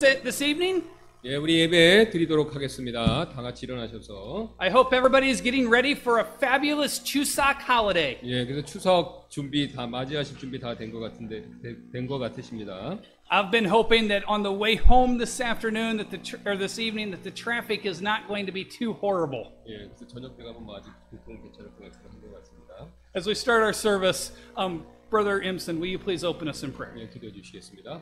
Sit this evening. 예, 우리 예배 드리도록 하겠습니다. 다 같이 일어나셔서. I hope everybody is getting ready for a fabulous Chuseok holiday. 예, 그래서 추석 준비 다 맞이하실 준비 다 된 것 같은데 된 것 같으십니다. I've been hoping that on the way home this afternoon, that the tr- or this evening, that the traffic is not going to be too horrible. 예, 그래서 저녁 때 가면 뭐 아직 교통 괜찮을 것 같은 것 같습니다. As we start our service, um, Brother Imson, will you please open us in prayer? 예, 기도해 주시겠습니다.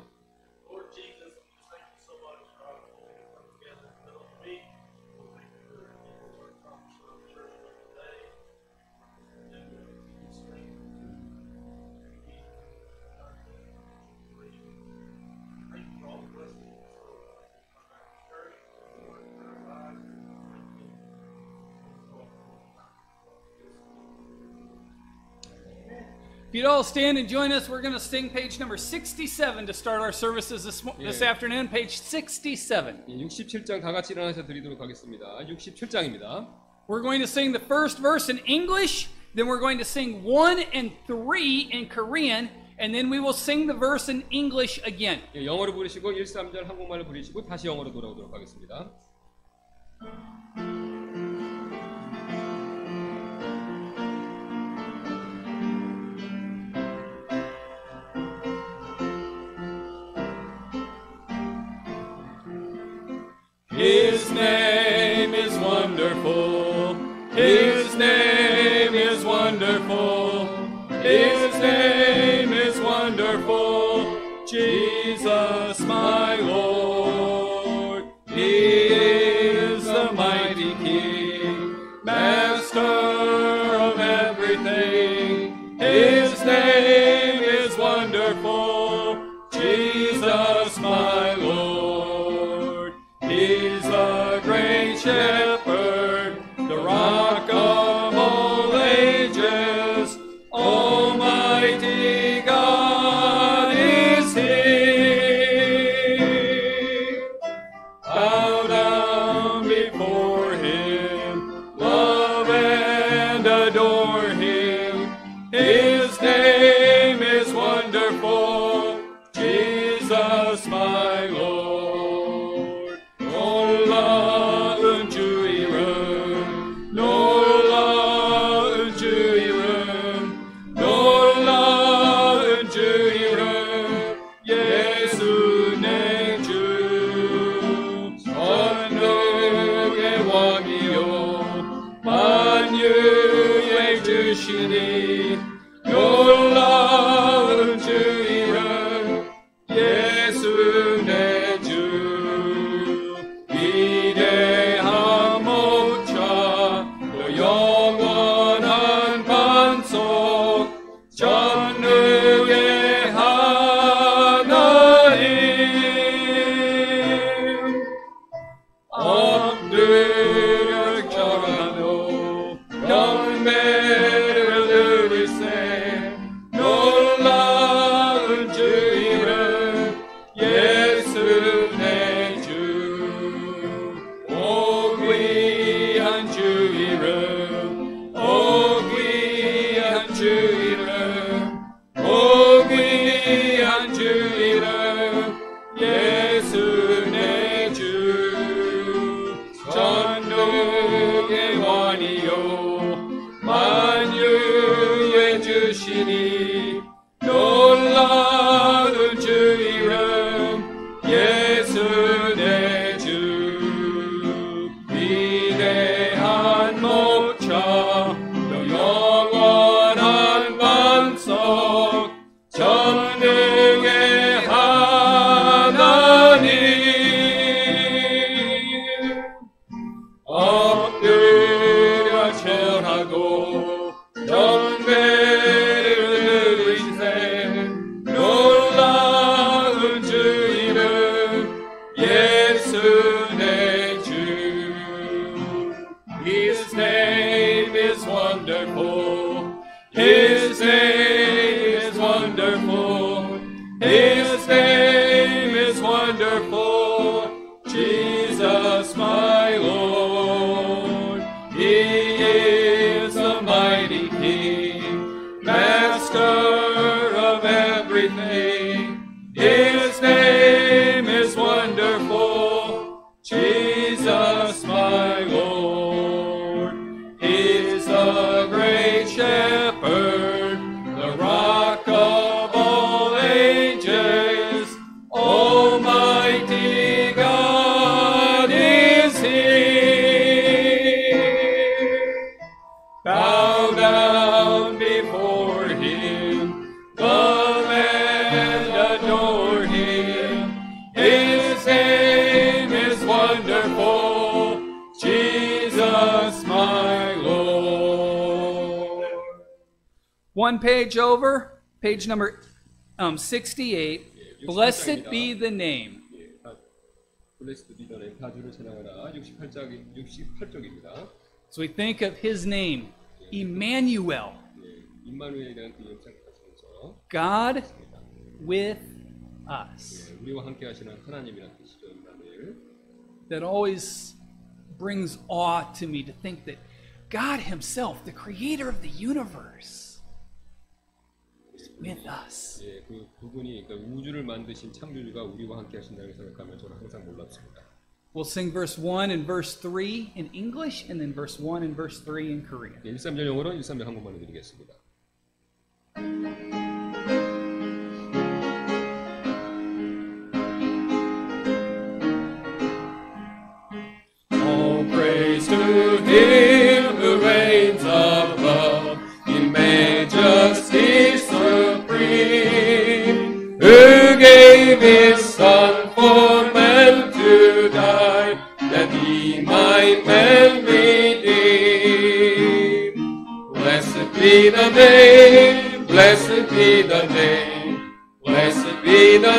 you'd all stand and join us, we're going to sing page number 67 to start our services this, mo- this Yeah. afternoon. Page 67. 예, 67장 다 같이 일어나셔 드리도록 하겠습니다. 67장입니다. We're going to sing the first verse in English, then we're going to sing one and three in Korean, and then we will sing the verse in English again. 예, 영어로 부르시고 1, 3절 한국말로 부르시고 다시 영어로 돌아오도록 하겠습니다. His name is wonderful. His 68. Blessed be the name. 블레스드 비전의 가주를 찬양하라 68장 68쪽입니다. So we think of his name, Emmanuel, 예, 임마누엘이라는 그 이름 생각하시면서 God with us. 예, 우리와 함께 하시는 하나님이라는 뜻이죠. 임마누엘. That always brings awe to me to think that God Himself, the creator of the universe, is with us. 예, 그 그분이 그러니까 우주를 만드신 창조주가 우리와 함께 하신다는 생각하면 저는 항상 놀랍습니다. We'll sing verse 1 and verse 3 in English, and then verse 1 and verse 3 in Korean. 예, 1.3절 영어로 1.3절 한국말로 드리겠습니다.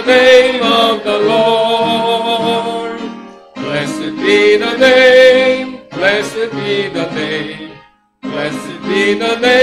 The name of the Lord. Blessed be the name, blessed be the name, blessed be the name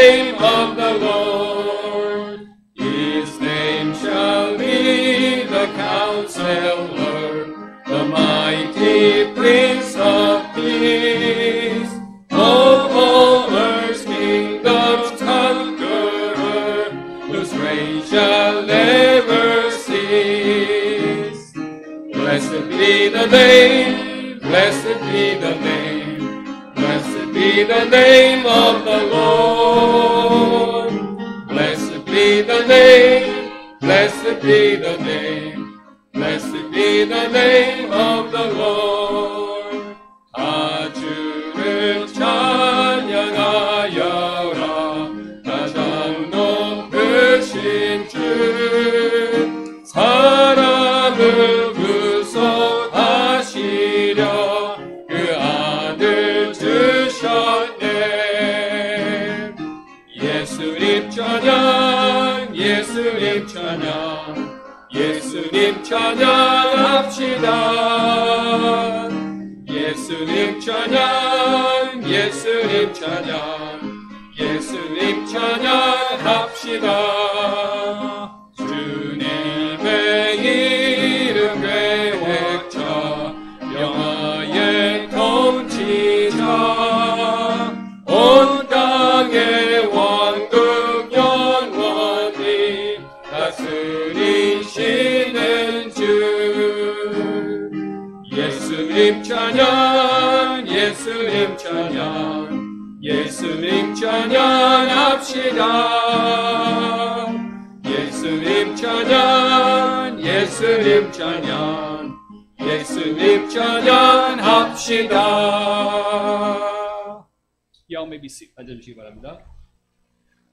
앉아주시기 바랍니다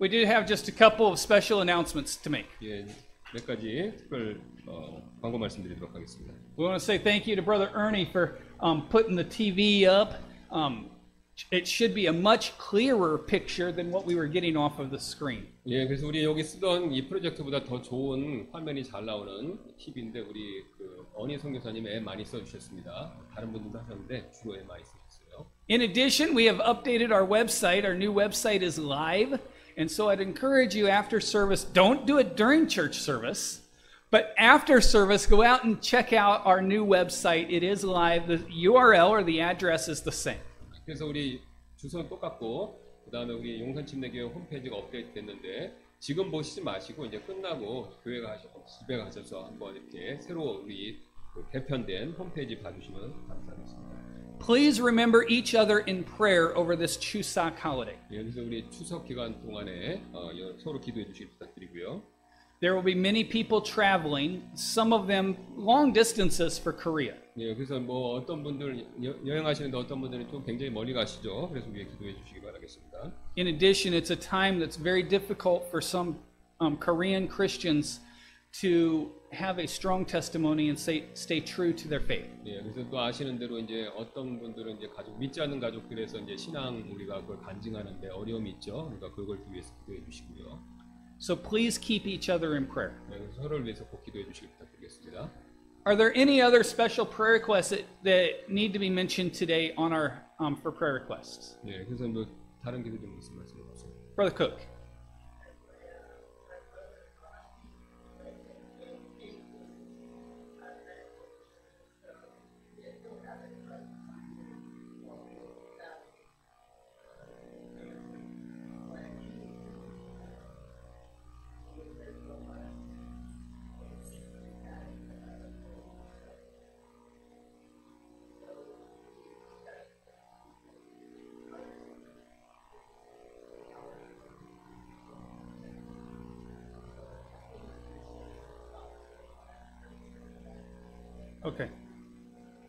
We did have just a couple of special announcements to make. 예, 몇 가지 특별 어, 광고 말씀드리도록 하겠습니다 We want to say thank you to Brother Ernie for um, putting the TV up. Um, it should be a much clearer picture than what we were getting off of the screen. 예, 그래서 우리 여기 쓰던 이 프로젝트보다 더 좋은 화면이 잘 나오는 TV인데 우리 그 어니 선교사님 애 많이 써 주셨습니다. 다른 분들도 하셨는데 주로 애 많이 써주셨어요. In addition, we have updated our website. Our new website is live. And so I'd encourage you after service, don't do it during church service, but after service, go out and check out our new website. It is live. The URL or the address is the same. 그래서 우리 주소는 똑같고 그 다음에 우리 용산침례교회 홈페이지가 업데이트 됐는데 지금 보시지 마시고 이제 끝나고 교회 가셔 집에 가셔서 한번 이렇게 새로 우리 그 개편된 홈페이지 봐주시면 감사하겠습니다. Please remember each other in prayer over this Chuseok holiday. 예, 그래서 우리 추석 기간 동안에 어, 여- 서로 기도해 주시기 부탁드리고요. There will be many people traveling, some of them long distances for Korea. 예, 그래서 뭐 어떤 분들 여, 여행하시는데 어떤 분들은 좀 굉장히 멀리 가시죠. 그래서 위에 기도해 주시기 바라겠습니다. In addition, it's a time that's very difficult for some um, Korean Christians to have a strong testimony and say, stay true to their faith. 예, 그래서 또 아시는 대로 이제 어떤 분들은 이제 가족 믿지 않는 가족들에서 이제 신앙 우리가 그걸 간증하는데 어려움이 있죠. 그러니까 그걸 위해서 기도해 주시고요. So please keep each other in prayer. 예, 그래서 서로를 위해서 꼭 기도해 주시기 부탁드리겠습니다. Are there any other special prayer requests that, that need to be mentioned today on our um, for prayer requests? 예, 그래서 뭐 다른 기도 좀 있으면 말씀해 주세요. Brother Cook.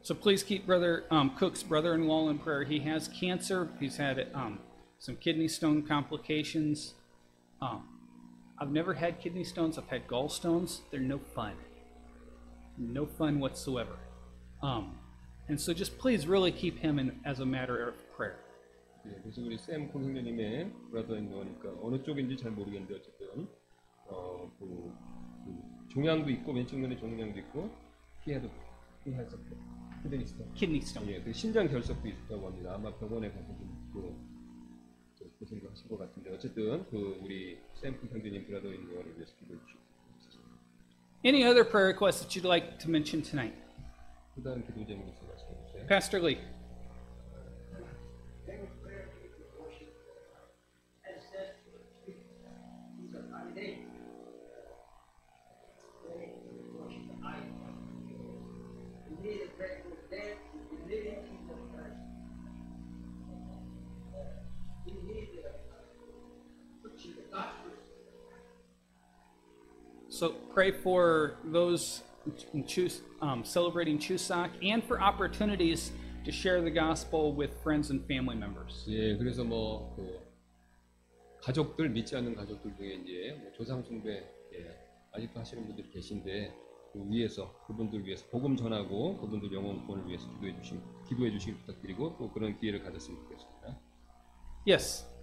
So please keep Brother um, Cook's brother-in-law in prayer. He has cancer. He's had um, some kidney stone complications. Um, I've never had kidney stones. I've had gallstones. They're no fun. No fun whatsoever. Um, and so just please really keep him in as a matter of prayer. 예, 그래서 우리 샘 공생님의 브라더인거니까 어느 쪽인지 잘 모르겠는데 어쨌든 어, 그, 그 종양도 있고 왼쪽 눈에 종양도 있고 피해도 Kidney stone. 예, 그 신장 결석도 있다고 합니다. 아마 병원에 가서 좀 그, 좀 고생도 하신 것 같은데 어쨌든 그 우리 샘프 형제님 브라더인 거를 위해서 기도해 주시고 Any other prayer requests that you'd like to mention tonight? 그 다음 기도 제목 있으면 말씀해 주세요. Pastor Lee. So pray for those Chus- um, celebrating Chuseok and for opportunities to share the gospel with friends and family members. 예, 그래서 뭐그 가족들 믿지 않는 가족들 중에 이제 뭐 조상 숭배 예, 아직도 하시는 분들이 계신데 그 위해서 그분들 위해서 복음 전하고 그분들 영혼권을 위해서 기도해 주시 기도해 주시길 부탁드리고 또 그런 기회를 가졌으면 좋겠습니다. Yes.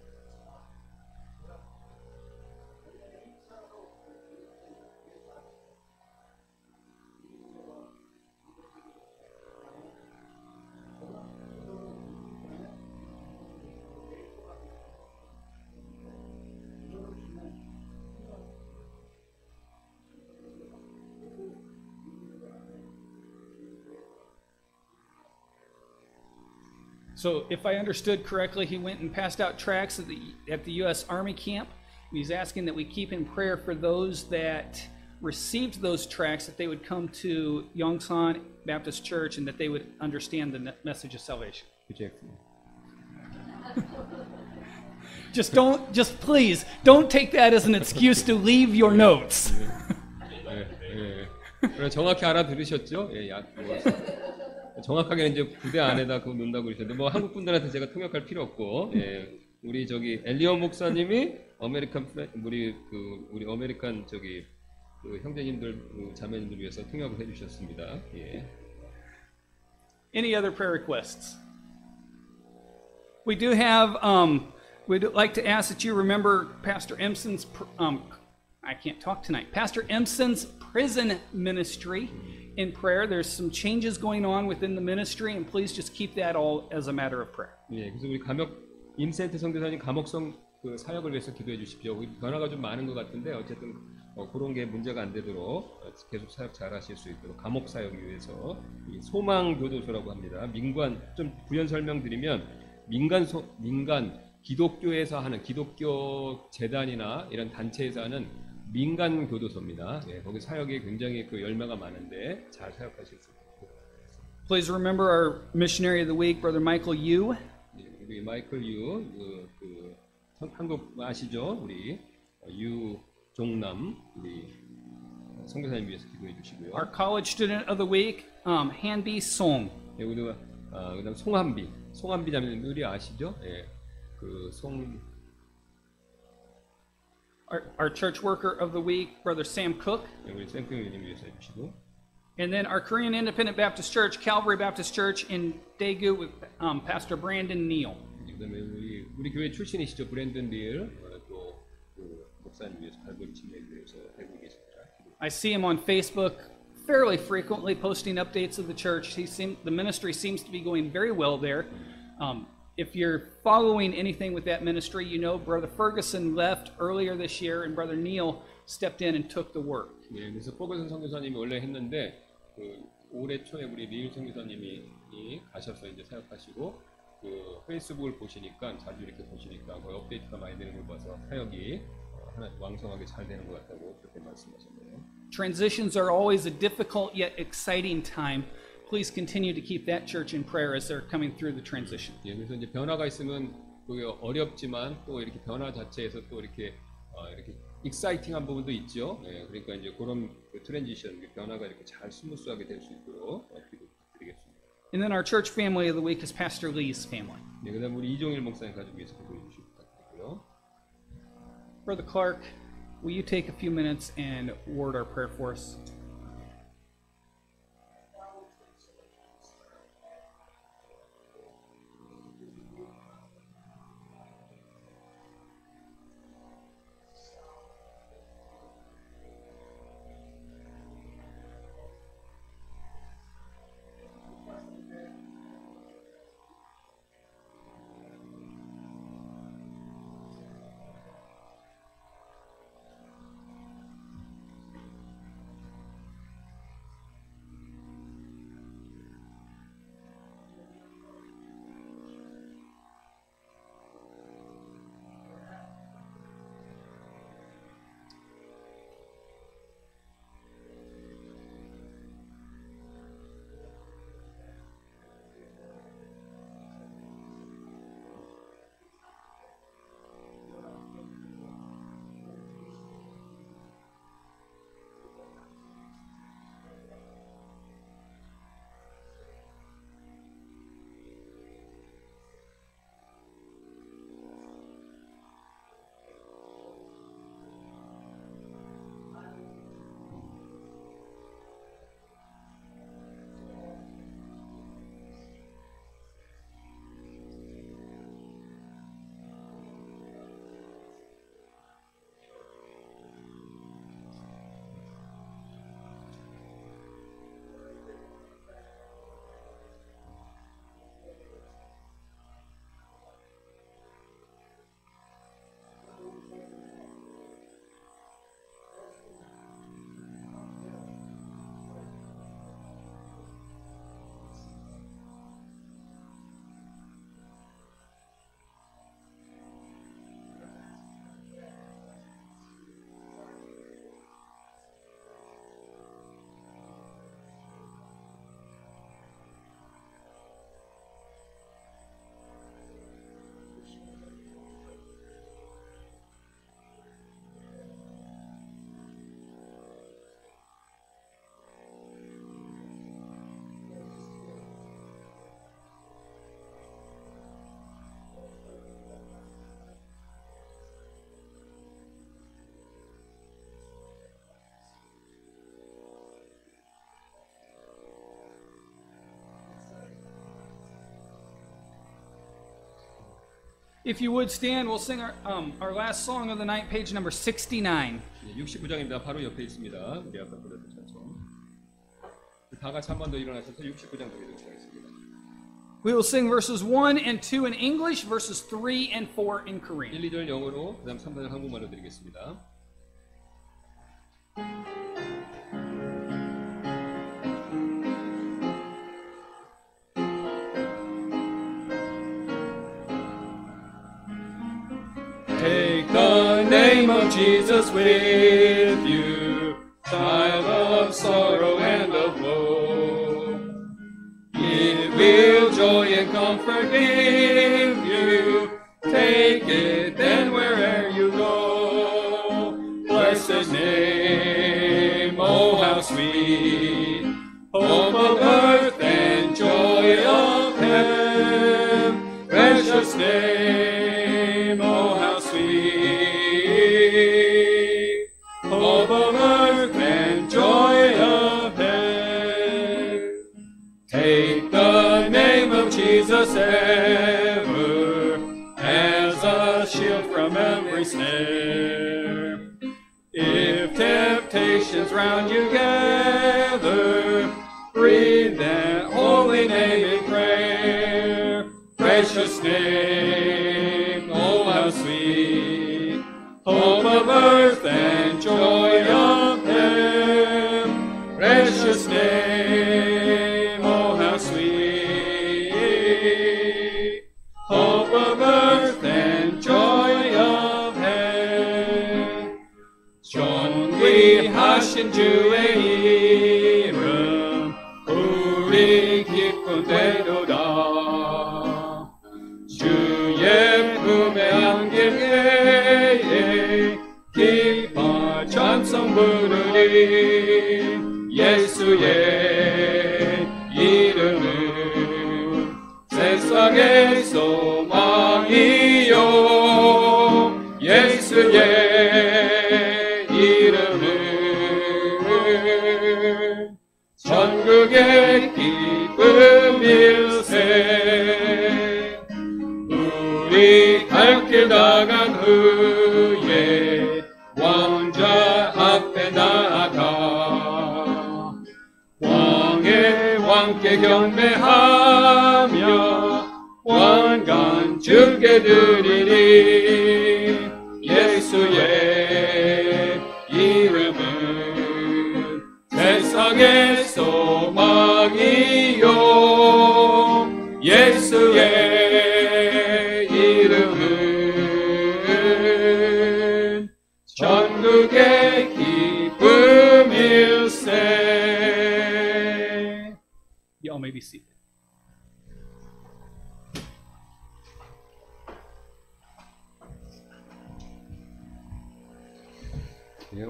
So, if I understood correctly, he went and passed out tracts at the, at the U.S. Army camp. He's asking that we keep in prayer for those that received those tracts, that they would come to Yongsan Baptist Church and that they would understand the ne- message of salvation. 그죠? Just don't, just please, don't take that as an excuse to leave your notes. 예, 예. 그래, 정확히 알아들으셨죠? 예, 야, 뭐, 정확하게 이제 부대 안에다 그거 넣는다고 그러셨는데 뭐 한국 분들한테 제가 통역할 필요 없고 예, 우리 저기 엘리오 목사님이 American 우리 그 우리 American 저기 그 형제님들 그 자매님들 위해서 통역을 해주셨습니다. 예. Any other prayer requests? We do have, um, we'd like to ask that you remember Pastor Emson's, um, I can't talk tonight, Pastor Emson's prison ministry in prayer. There's some changes going on within the ministry, and please just keep that all as a matter of prayer. 예, 그래서 우리 감옥 임센트 성교사님 감옥성 그 사역을 위해서 기도해 주십시오. 변화가 좀 많은 것 같은데 어쨌든 어, 그런 게 문제가 안 되도록 어, 계속 사역 잘 하실 수 있도록 감옥 사역을 위해서 이 소망 교도소라고 합니다. 민관 좀 부연 설명드리면 민간 소, 민간 기독교에서 하는 기독교 재단이나 이런 단체에서 하는 민간 교도소입니다. 예, 거기 사역이 굉장히 그 열매가 많은데 잘 사역하실 수 있도록. Please remember our missionary of the week, Brother Michael Yu. 예, 우리 마이클 유, 그, 그 선- 한국 아시죠? 우리 어, 유종남 우리 선교사님 위해서 기도해 주시고요. Our college student of the week, um, Hanbi Song. 예, 우리가 아, 그다음 송한비, 송한비 자매님 우리 아시죠? 예, 그송 Our, our church worker of the week, Brother Sam Cook. 예, 우리 생크님 위해서 해주시고 And then our Korean Independent Baptist Church, Calvary Baptist Church in Daegu with um, Pastor Brandon Neal. 그다음에 우리 우리 교회 출신이시죠 브랜든 릴 어, 또그 목사님 위해서 갈보리 침례에 대해서 하고 계십니다. I see him on Facebook fairly frequently posting updates of the church. He seem, the ministry seems to be going very well there. Um, if you're following anything with that ministry, you know Brother Ferguson left earlier this year and Brother Neal stepped in and took the work. 예, 그래서 포거슨 선교사님이 원래 했는데 그 올해 초에 우리 리일 선교사님이 이 가셔서 이제 사역하시고 그 페이스북을 보시니까 자주 이렇게 보시니까 거의 업데이트가 많이 되는 걸 봐서 사역이 어, 하나 왕성하게 잘 되는 것 같다고 그렇게 말씀하셨네요. Transitions are always a difficult yet exciting time. Please continue to keep that church in prayer as they're coming through the transition. 예, 그래서 이제 변화가 있으면 그게 어렵지만 또 이렇게 변화 자체에서 또 이렇게 어, 이렇게 익사이팅한 부분도 있죠. 예, 그러니까 이제 그런 그 트랜지션, 그 변화가 이렇게 잘 스무스하게 될 수 있도록 어, 기도 드리겠습니다. And then our church family of the week is Pastor Lee's family. 네, 그다음 우리 이종일 목사님 가족 위해서 기도해 주시기 부탁드리고요. Brother Clark, will you take a few minutes and word our prayer for us? If you would stand, we'll sing our, um, our last song of the night, page number 69. 네, 69장입니다. 바로 옆에 있습니다. 우리 아까 불렀던 찬송. 다 같이 한 번 더 일어나셔서 69장 드리도록 하겠습니다. We will sing verses 1 and 2 in English, verses 3 and 4 in 1, Korean. 2절 영어로, 그 다음 3, 4절 한국말로 드리겠습니다. of Jesus with you, child of sorrow and of woe. It will joy and comfort me. 전국의 기쁨 일세. 우리 갈 길 나간 후에 왕자 앞에 나아가 왕의 왕께 경배하며 왕관 주께 드리니 예수의 이름은 세상의 소망이요 예수의 이름은 전국의 기쁨일세 Y'all may be seated.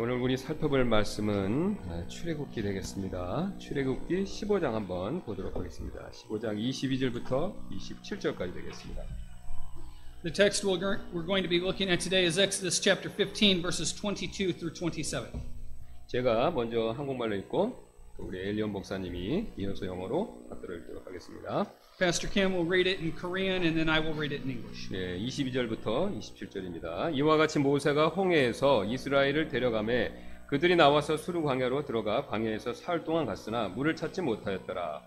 오늘 우리 살펴볼 말씀은 아, 출애굽기 되겠습니다. 출애굽기 15장 한번 보도록 하겠습니다. 15장 22절부터 27절까지 되겠습니다. The text we're go- we're going to be looking at today is Exodus chapter 15, verses 22 through 27. 제가 먼저 한국말로 읽고 또 우리 엘리온 목사님이 이어서 영어로 답변을 읽도록 하겠습니다. Pastor Kim will read it in Korean, and then I will read it in English. 네, 22절부터 27절입니다. 이와 같이 모세가 홍해에서 이스라엘을 데려가매 그들이 나와서 수르 광야로 들어가 광야에서 사흘 동안 갔으나 물을 찾지 못하였더라.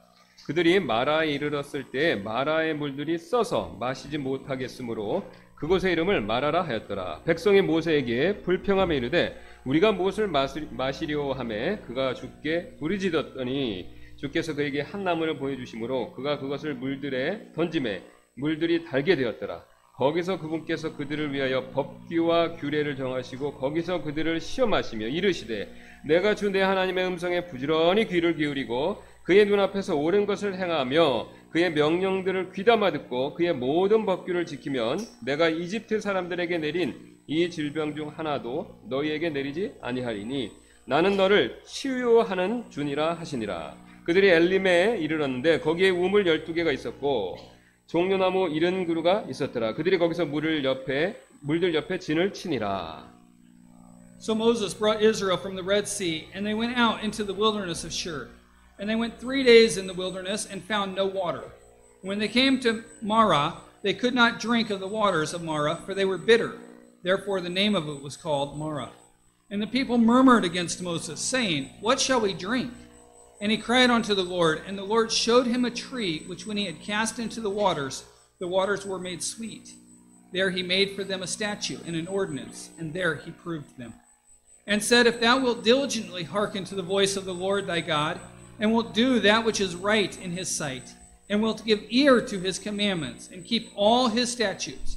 그들이 마라에 이르렀을 때 마라의 물들이 써서 마시지 못하겠으므로 그곳의 이름을 마라라 하였더라. 백성이 모세에게 불평함에 이르되 우리가 무엇을 마시- 마시려 하매 그가 주께 부르짖었더니 주께서 그에게 한 나무를 보여주심으로 그가 그것을 물들에 던짐에 물들이 달게 되었더라. 거기서 그분께서 그들을 위하여 법규와 규례를 정하시고 거기서 그들을 시험하시며 이르시되 내가 주 내 하나님의 음성에 부지런히 귀를 기울이고 그의 눈앞에서 옳은 것을 행하며 그의 명령들을 귀담아 듣고 그의 모든 법규를 지키면 내가 이집트 사람들에게 내린 이 질병 중 하나도 너희에게 내리지 아니하리니 나는 너를 치유하는 주니라 하시니라. 그들이 엘림에 이르렀는데 거기에 우물 열두 개가 있었고 종려나무 이른 그루가 있었더라. 그들이 거기서 물을 옆에 물들 옆에 진을 치니라. So Moses brought Israel from the Red Sea, and they went out into the wilderness of Shur. And they went three days in the wilderness and found no water. When they came to Marah, they could not drink of the waters of Marah, for they were bitter. Therefore the name of it was called Marah. And the people murmured against Moses, saying, What shall we drink? And he cried unto the Lord, and the Lord showed him a tree, which when he had cast into the waters, the waters were made sweet. There he made for them a statute and an ordinance, and there he proved them. And said, If thou wilt diligently hearken to the voice of the Lord thy God, and wilt do that which is right in his sight, and wilt give ear to his commandments, and keep all his statutes,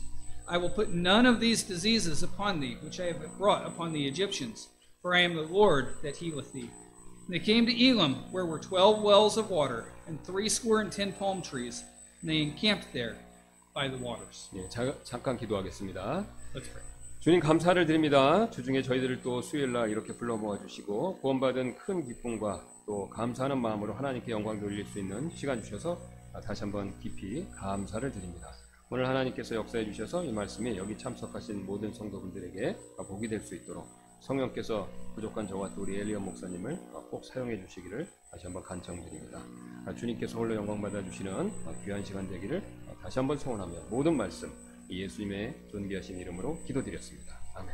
I will put none of these diseases upon thee, which I have brought upon the Egyptians, for I am the Lord that healeth thee. And they came to Elam, where were twelve wells of water, and threescore and ten palm trees. and they encamped there by the waters. 예, 자- 잠깐 기도하겠습니다. Let's pray. 주님 감사를 드립니다. 주중에 저희들을 또 수요일날 이렇게 불러 모아 주시고 구원받은 큰 기쁨과 또 감사하는 마음으로 하나님께 영광 돌릴 수 있는 시간 주셔서 다시 한번 깊이 감사를 드립니다. 오늘 하나님께서 역사해 주셔서 이 말씀이 여기 참석하신 모든 성도분들에게 복이 될 수 있도록 성령께서 부족한 저와 또 우리 엘리언 목사님을 꼭 사용해 주시기를 다시 한번 간청드립니다. 주님께서 홀로 영광 받아 주시는 귀한 시간 되기를 다시 한번 소원하며 모든 말씀 예수님의 존귀하신 이름으로 기도드렸습니다. 아멘.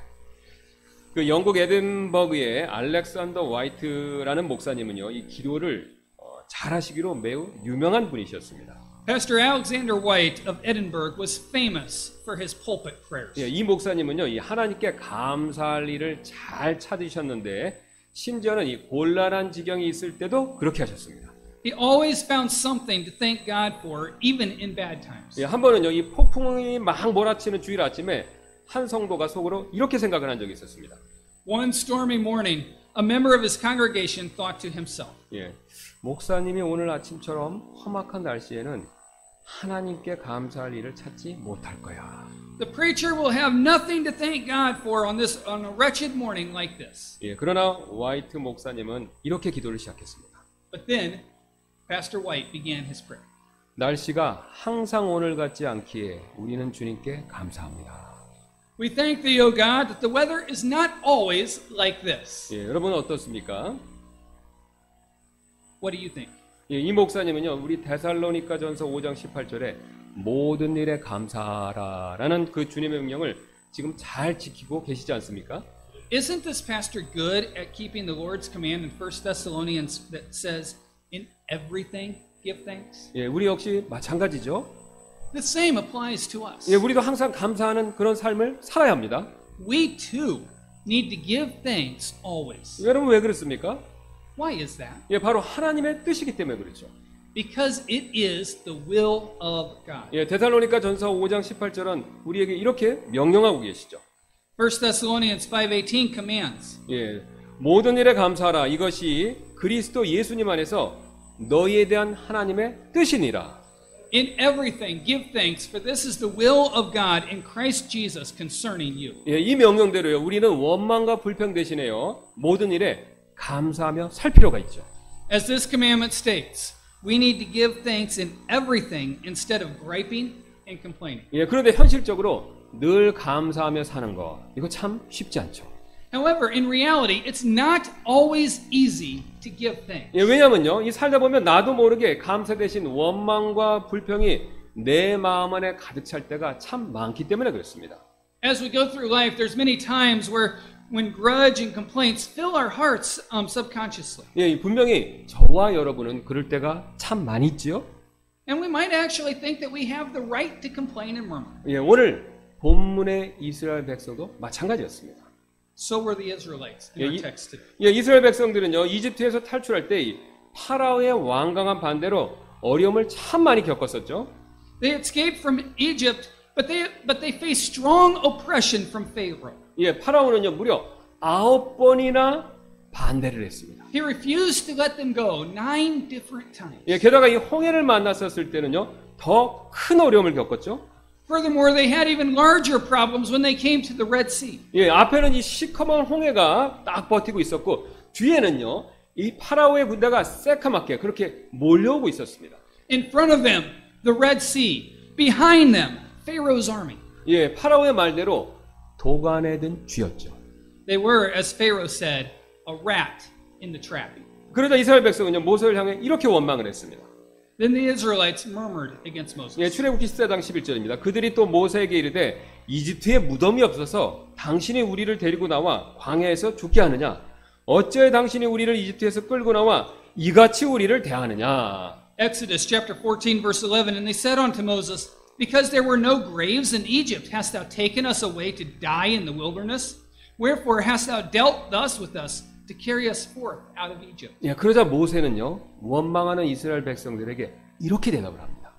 그 영국 에든버그의 알렉산더 와이트라는 목사님은요, 이 기도를 어, 잘하시기로 매우 유명한 분이셨습니다. Pastor Alexander White of Edinburgh was famous for his pulpit prayers. 예, 이 목사님은요, 이 하나님께 감사할 일을 잘 찾으셨는데, 심지어는 이 곤란한 지경이 있을 때도 그렇게 하셨습니다. He always found something to thank God for, even in bad times. 예, 한 번은요, 이 폭풍이 막 몰아치는 주일 아침에 한 성도가 속으로 이렇게 생각을 한 적이 있었습니다. One stormy morning, a member of his congregation thought to himself, 예, 목사님이 오늘 아침처럼 험악한 날씨에는 하나님께 감사할 일을 찾지 못할 거야. The preacher will have nothing to thank God for on this on a wretched morning like this. 예, 그러나 화이트 목사님은 이렇게 기도를 시작했습니다. But then Pastor White began his prayer. 날씨가 항상 오늘 같지 않기에 우리는 주님께 감사합니다. We thank thee, O God, that the weather is not always like this. 예, 여러분 어떻습니까? What do you think? 예, 이 목사님은요, 우리 데살로니가 전서 5장 18절에 모든 일에 감사하라 라는 그 주님의 명령을 지금 잘 지키고 계시지 않습니까? Isn't this pastor good at keeping the Lord's command in 1 Thessalonians that says, In everything give thanks? 예, 우리 역시 마찬가지죠. The same applies to us. 예, 우리도 항상 감사하는 그런 삶을 살아야 합니다. We too need to give thanks always. 여러분 왜 그렇습니까? Why is that? 예, 바로 하나님의 뜻이기 때문에 그렇죠. Because it is the will of God. 예, 데살로니가 전서 5장 18절은 우리에게 이렇게 명령하고 계시죠. 1 Thessalonians 5:18 commands, 예, 모든 일에 감사하라. 이것이 그리스도 예수님 안에서 너희에 대한 하나님의 뜻이니라. In everything give thanks, for this is the will of God in Christ Jesus concerning you. 예, 이 명령대로요. 우리는 원망과 불평 대신에요. 모든 일에 감사하며 살 필요가 있죠. As this commandment states, we need to give thanks in everything instead of griping and complaining. 예, 그런데 현실적으로 늘 감사하며 사는 거 이거 참 쉽지 않죠. However, in reality, it's not always easy to give thanks. 예, 왜냐면요. 이 살다 보면 나도 모르게 감사 대신 원망과 불평이 내 마음 안에 가득 찰 때가 참 많기 때문에 그렇습니다. As we go through life, there's many times where when grudge and complaints fill our hearts um, subconsciously. 예, 분명히 저와 여러분은 그럴 때가 참 많이 있지요. And we might actually think that we have the right to complain and murmur. 예, 오늘 본문의 이스라엘 백성도 마찬가지였습니다. So were the Israelites in Yeah, our you- text today. 예, 이스라엘 백성들은요, 이집트에서 탈출할 때 이 파라오의 완강한 반대로 어려움을 참 많이 겪었었죠. They escaped from Egypt, but they, but they faced strong oppression from Pharaoh. 예, 파라오는요, 무려 아홉 번이나 반대를 했습니다. He refused to let them go nine different times. 예, 게다가 이 홍해를 만났었을 때는요, 더 큰 어려움을 겪었죠. Furthermore, they had even larger problems when they came to the Red Sea. 예, 앞에는 이 시커먼 홍해가 딱 버티고 있었고, 뒤에는요, 이 파라오의 군대가 새카맣게 그렇게 몰려오고 있었습니다. In front of them, the Red Sea. Behind them, Pharaoh's army. 예, 파라오의 말대로 도간에 든 쥐였죠. They were, as Pharaoh said, a rat in the trap. 그러자 이스라엘 백성은요, 모세를 향해 이렇게 원망을 했습니다. Then the Israelites murmured against Moses. 예, 출애굽기 14장 11절입니다. 그들이 또 모세에게 이르되 이집트에 무덤이 없어서 당신이 우리를 데리고 나와 광야에서 죽게 하느냐? 어찌해 당신이 우리를 이집트에서 끌고 나와 이같이 우리를 대하느냐? Exodus chapter 14, verse 11. And they said unto Moses, Because there were no graves in Egypt, hast thou taken us away to die in the wilderness? Wherefore hast thou dealt thus with us to carry us forth out of Egypt? 예, 그러자 모세는요 원망하는 이스라엘 백성들에게 이렇게 대답을 합니다.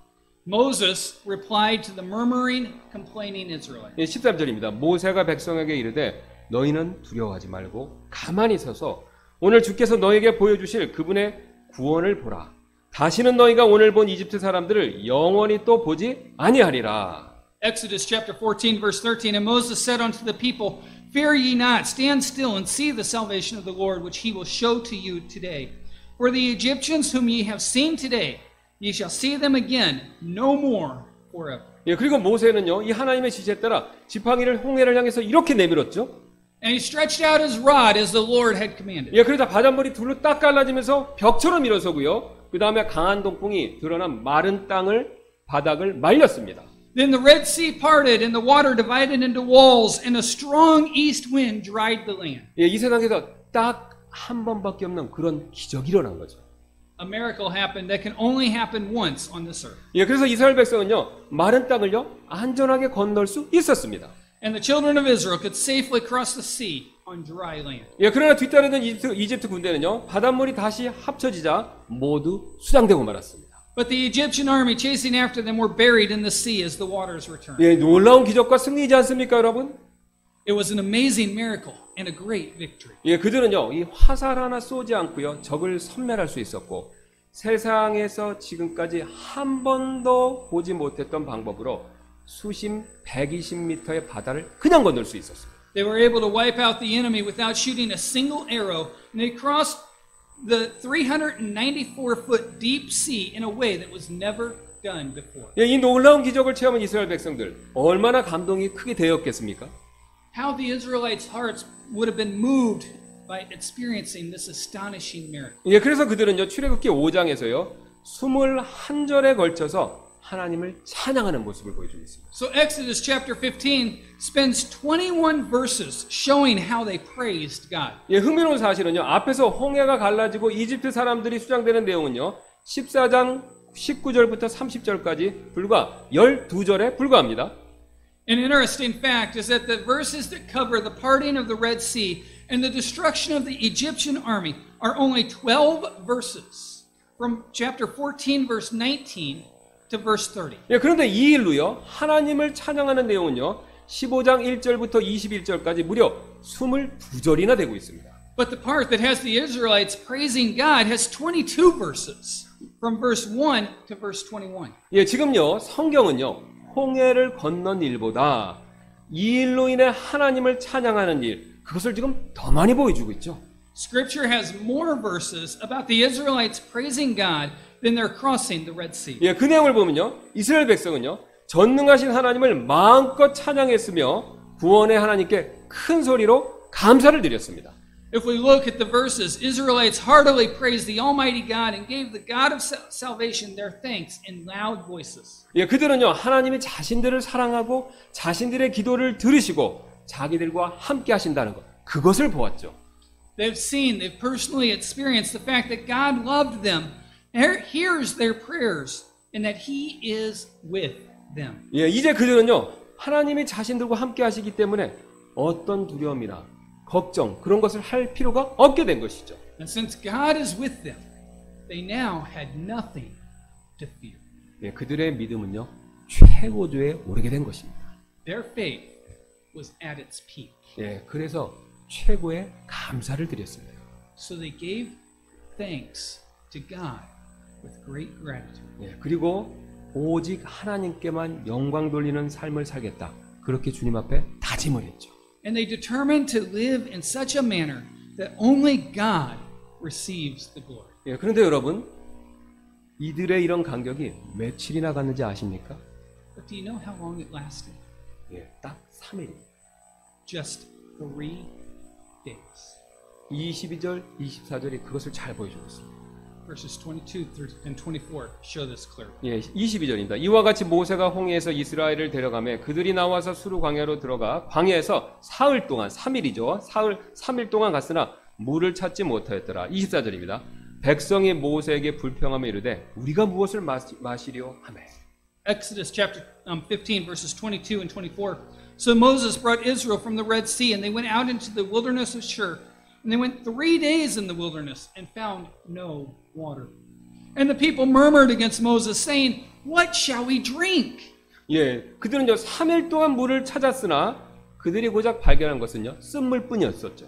Moses replied to the murmuring, complaining Israelites. 예, 13절입니다. 모세가 백성에게 이르되 너희는 두려워하지 말고 가만히 서서 오늘 주께서 너에게 보여주실 그분의 구원을 보라. 다시는 너희가 오늘 본 이집트 사람들을 영원히 또 보지 아니하리라. Exodus chapter 14, verse 13. And Moses said unto the people, Fear ye not, stand still and see the salvation of the Lord, which he will show to you today. For the Egyptians whom ye have seen today, ye shall see them again no more forever. 예, 그리고 모세는요, 이 하나님의 지시에 따라 지팡이를 홍해를 향해서 이렇게 내밀었죠. And he stretched out his rod as the Lord had commanded. 예, 그러다 바닷물이 둘로 딱 갈라지면서 벽처럼 일어서고요. 그 다음에 강한 동풍이 드러난 마른 땅을 바닥을 말렸습니다. Then the Red Sea parted, and the water divided into walls, and a strong east wind dried the land. 예, 이 세상에서 딱 한 번밖에 없는 그런 기적이 일어난 거죠. A miracle happened that can only happen once on this earth. 예, 그래서 이스라엘 백성은요, 마른 땅을요, 안전하게 건널 수 있었습니다. And the children of Israel could safely cross the sea on dry land. 예, 그러나 뒤따르던 이집트, 이집트 군대는요, 바닷물이 다시 합쳐지자 모두 수장되고 말았습니다. But the Egyptian army chasing after them were buried in the sea as the waters returned. 예, 놀라운 기적과 승리이지 않습니까, 여러분? It was an amazing miracle and a great victory. 예, 그들은요, 이 화살 하나 쏘지 않고요, 적을 섬멸할 수 있었고, 세상에서 지금까지 한 번도 보지 못했던 방법으로 수심 120m의 바다를 그냥 건널 수 있었습니다. They were able to wipe out the enemy without shooting a single arrow, and they crossed the 394 foot deep sea in a way that was never done before. 예, 이 놀라운 기적을 체험한 이스라엘 백성들, 얼마나 감동이 크게 되었겠습니까? How the Israelites' hearts would have been moved by experiencing this astonishing miracle. 예, 그래서 그들은요, 출애굽기 5장에서요, 21절에 걸쳐서 하나님을 찬양하는 모습을 보여주고 있습니다. So Exodus chapter 15 spends 21 verses showing how they praised God. 예, 흥미로운 사실은요, 앞에서 홍해가 갈라지고 이집트 사람들이 수장되는 내용은요, 14장 19절부터 30절까지 불과 12절에 불과합니다. An interesting fact is that the verses that cover the parting of the Red Sea and the destruction of the Egyptian army are only 12 verses from chapter 14 verse 19 to verse 30. 예, 그런데 이 일로요, 하나님을 찬양하는 내용은요, 15장 1절부터 21절까지 무려 22절이나 되고 있습니다. But the part that has the Israelites praising God has 22 verses from verse 1 to verse 21. 예, 지금요, 성경은요, 홍해를 건넌 일보다 이 일로 인해 하나님을 찬양하는 일, 그것을 지금 더 많이 보여주고 있죠. Scripture has more verses about the Israelites praising God than their crossing the Red Sea. 예, 그 내용을 보면요, 이스라엘 백성은요, 전능하신 하나님을 마음껏 찬양했으며 구원의 하나님께 큰 소리로 감사를 드렸습니다. If we look at the verses, Israelites heartily praised the Almighty God and gave the God of sa- salvation their thanks in loud voices. 예, 그들은요, 하나님이 자신들을 사랑하고 자신들의 기도를 들으시고 자기들과 함께 하신다는 것, 그것을 보았죠. They've seen, they've personally experienced the fact that God loved them, he- hears their prayers, and that He is with them. 예, 이제 그들은요, 하나님이 자신들과 함께 하시기 때문에 어떤 두려움이나 걱정, 그런 것을 할 필요가 없게 된 것이죠. And since God is with them, they now had nothing to fear. 예, 그들의 믿음은요, 최고조에 오르게 된 것입니다. Their faith was at its peak. 예, 그래서 최고의 감사를 드렸습니다. So they gave thanks to God with great gratitude. 예, 그리고 오직 하나님께만 영광 돌리는 삶을 살겠다. 그렇게 주님 앞에 다짐을 했죠. And they determined to live in such a manner that only God receives the glory. 예, 그런데 여러분, 이들의 이런 간격이 며칠이나 갔는지 아십니까? But do you know how long it lasted? 예, 딱 3일입니다. Just three days. 22절, 24절이 그것을 잘 보여주고 있습니다. Verses 22 through- and 24 show this clearly. 예, 22절입니다. 이와 같이 모세가 홍해에서 이스라엘을 데려가며 그들이 나와서 수르 광야로 들어가 광야에서 사흘 동안 3일이죠. 사흘 3일 동안 갔으나 물을 찾지 못하였더라. 24절입니다. 백성이 모세에게 불평하며 이르되 우리가 무엇을 마시, 마시려 하매 Exodus chapter um, 15, verses 22 and 24. So Moses brought Israel from the Red Sea, and they went out into the wilderness of Shur. And they went three days in the wilderness and found no water. And the people murmured against Moses, saying, What shall we drink? 예, 그들은요 3일 동안 물을 찾았으나 그들이 고작 발견한 것은요 쓴물뿐이었었죠.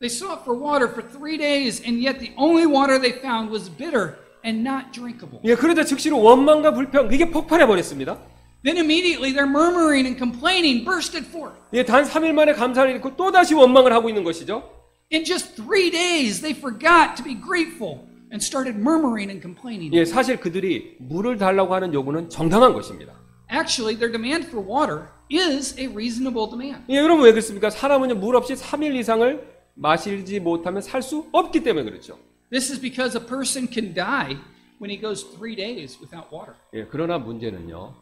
They sought for water for three days, and yet the only water they found was bitter and not drinkable. 예, 그러자 즉시로 원망과 불평 이게 폭발해 버렸습니다. Then immediately their murmuring and complaining bursted forth. 예, 단 3일 만에 감사를 잃고 또 다시 원망을 하고 있는 것이죠. In just three days, they forgot to be grateful and started murmuring and complaining. 예, 사실 그들이 물을 달라고 하는 요구는 정당한 것입니다. Actually, their demand for water is a reasonable demand. 예, 여러분 왜 그렇습니까? 사람은요, 물 없이 3일 이상을 마시지 못하면 살 수 없기 때문에 그렇죠. This is because a person can die when he goes three days without water. 예, 그러나 문제는요,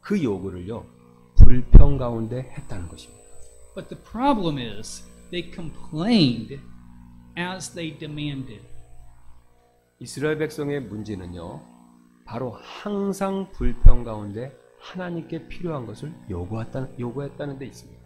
그 요구를요, 불평 가운데 했다는 것입니다. But the problem is they complained as they demanded. 이스라엘 백성의 문제는요, 바로 항상 불평 가운데 하나님께 필요한 것을 요구했다는, 요구했다는 데 있습니다.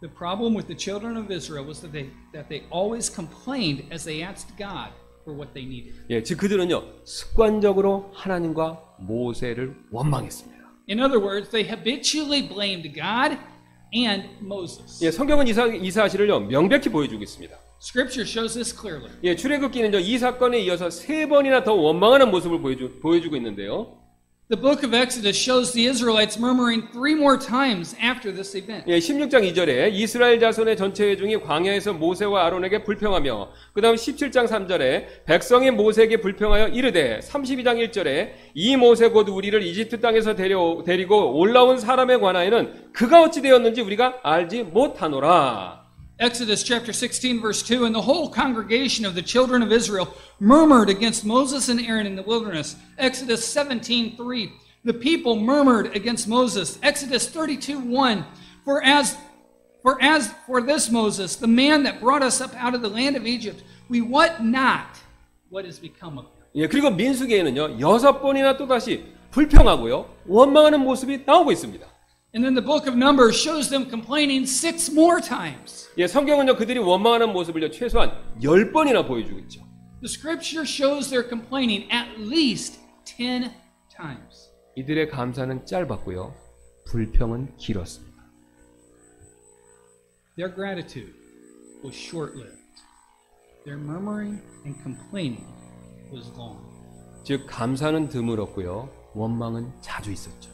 The problem with the children of Israel was that they, that they always complained as they asked God for what they needed. 예, 즉 그들은요, 습관적으로 하나님과 모세를 원망했습니다. In other words, they habitually blamed God and Moses. 예, 성경은 이, 사, 이 사실을요, 명백히 보여주고 있습니다. Scripture shows this clearly. 예, 출애굽기는요, 이 사건에 이어서 세 번이나 더 원망하는 모습을 보여주, 보여주고 있는데요. The book of Exodus shows the Israelites murmuring three more times after this event. 예, 16장 2절에 이스라엘 자손의 전체 회중이 광야에서 모세와 아론에게 불평하며 그 다음 17장 3절에 백성이 모세에게 불평하여 이르되 32장 1절에 이 모세 곧 우리를 이집트 땅에서 데려, 데리고 올라온 사람에 관하여는 그가 어찌 되었는지 우리가 알지 못하노라. Exodus chapter 16, verse 2 And the whole congregation of the children of Israel murmured against Moses and Aaron in the wilderness. Exodus 17, 3 The people murmured against Moses. Exodus 32, 1 For as for as for this Moses, the man that brought us up out of the land of Egypt, we wot not what has become of him. 예, 그리고 민수기에는요, 여섯 번이나 또다시 불평하고요, 원망하는 모습이 나오고 있습니다. And then the book of Numbers shows them complaining six more times. 예, 성경은요, 그들이 원망하는 모습을요, 최소한 열 번이나 보여주고 있죠. The scripture shows they're complaining at least 10 times. 이들의 감사는 짧았고요, 불평은 길었습니다. Their gratitude was short lived. Their murmuring and complaining was long. 즉 감사는 드물었고요, 원망은 자주 있었죠.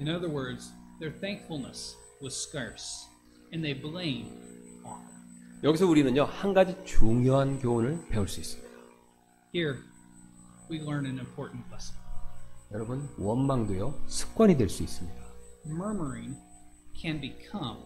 In other words, their thankfulness was scarce, and they blamed on. 여기서 우리는요 한 가지 중요한 교훈을 배울 수 있습니다. Here, we learn an important lesson. 여러분 원망도요 습관이 될 수 있습니다. Murmuring can become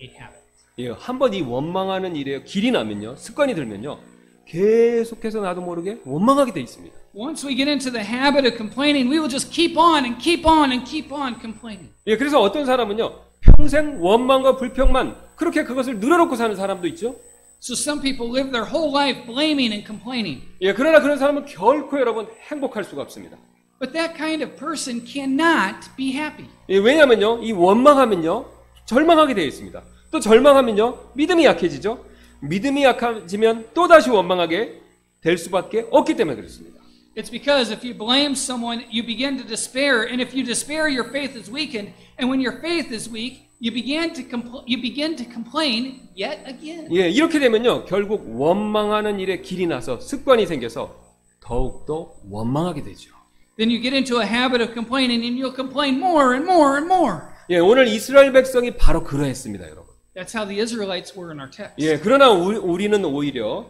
a habit. 예, 한번 이 원망하는 일에 길이 나면요 습관이 들면요 계속해서 나도 모르게 원망하게 돼 있습니다. Once we get into the habit of complaining, we will just keep on and keep on and keep on complaining. 예, 그래서 어떤 사람은요 평생 원망과 불평만 그렇게 그것을 늘어놓고 사는 사람도 있죠. So some people live their whole life blaming and complaining. 예, 그러나 그런 사람은 결코 여러분 행복할 수가 없습니다. But that kind of person cannot be happy. 예, 왜냐하면요 이 원망하면요 절망하게 되어 있습니다. 또 절망하면요 믿음이 약해지죠. 믿음이 약해지면 또 다시 원망하게 될 수밖에 없기 때문에 그렇습니다. It's because if you blame someone, you begin to despair, and if you despair, your faith is weakened, and when your faith is weak, you begin to compl- you begin to complain yet again. 예, 이렇게 되면요 결국 원망하는 일에 길이 나서 습관이 생겨서 더욱더 원망하게 되죠. Then you get into a habit of complaining, and you'll complain more and more and more. 예, 오늘 이스라엘 백성이 바로 그러했습니다, 여러분. That's how the Israelites were in our text. 예, 그러나 우리, 우리는 오히려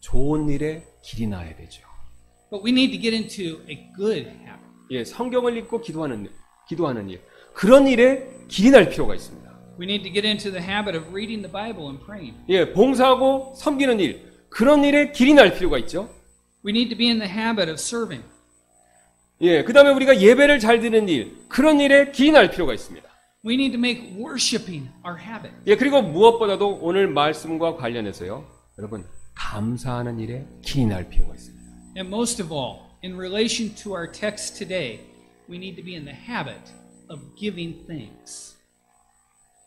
좋은 일에 길이 나야 되죠. But we need to get into a good habit. 예, 성경을 읽고 기도하는 일, 기도하는 일. 그런 일에 길이 날 필요가 있습니다. We need to get into the habit of reading the Bible and praying. 예, 봉사하고 섬기는 일. 그런 일에 길이 날 필요가 있죠. We need to be in the habit of serving. 예, 그다음에 우리가 예배를 잘 드리는 일. 그런 일에 길이 날 필요가 있습니다. We need to make worshiping our habit. 예, 그리고 무엇보다도 오늘 말씀과 관련해서요. 여러분, 감사하는 일에 길이 날 필요가 있습니다. And most of all, in relation to our text today, we need to be in the habit of giving thanks.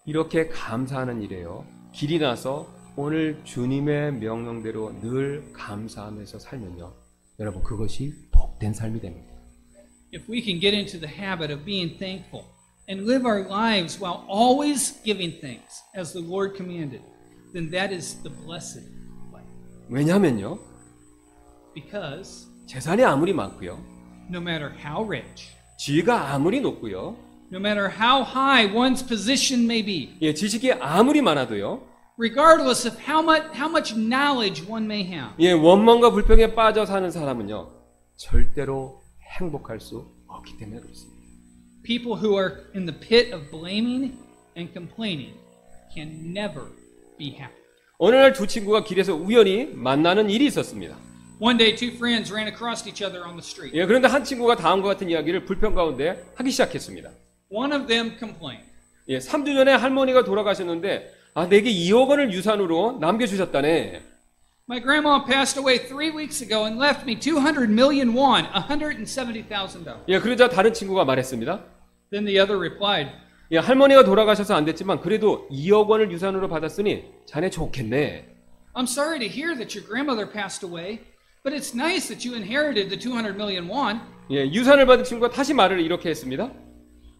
이렇게 감사하는 일에요. 길이 나서 오늘 주님의 명령대로 늘 감사하면서 살면요. 여러분, 그것이 복된 삶이 됩니다. If we can get into the habit of being thankful and live our lives while always giving thanks as the Lord commanded, then that is the blessed life. 왜냐하면요. Because 재산이 아무리 많고요. no matter how rich, 지위가 아무리 높고요. no matter how high one's position may be, 예, 지식이 아무리 많아도요. regardless of how much, how much knowledge one may have, 예, 원망과 불평에 빠져 사는 사람은요. 절대로 행복할 수 없기 때문에 그렇습니다. people who are in the pit of blaming and complaining can never be happy. 어느 날 두 친구가 길에서 우연히 만나는 일이 있었습니다. One day, two friends ran across each other on the street. 예, 그런데 한 친구가 다음과 같은 이야기를 불평 가운데 하기 시작했습니다. One of them complained, 예, 3주 전에 할머니가 돌아가셨는데 아, 내게 2억 원을 유산으로 남겨 주셨다네. My grandma passed away three weeks ago and left me 200 million won, $170,000. 예, 그러자 다른 친구가 말했습니다. Then the other replied, 예, 할머니가 돌아가셔서 안 됐지만 그래도 2억 원을 유산으로 받았으니 자네 좋겠네. I'm sorry to hear that your grandmother passed away, but it's nice that you inherited the 200 million won. 예, 유산을 받은 친구가 다시 말을 이렇게 했습니다.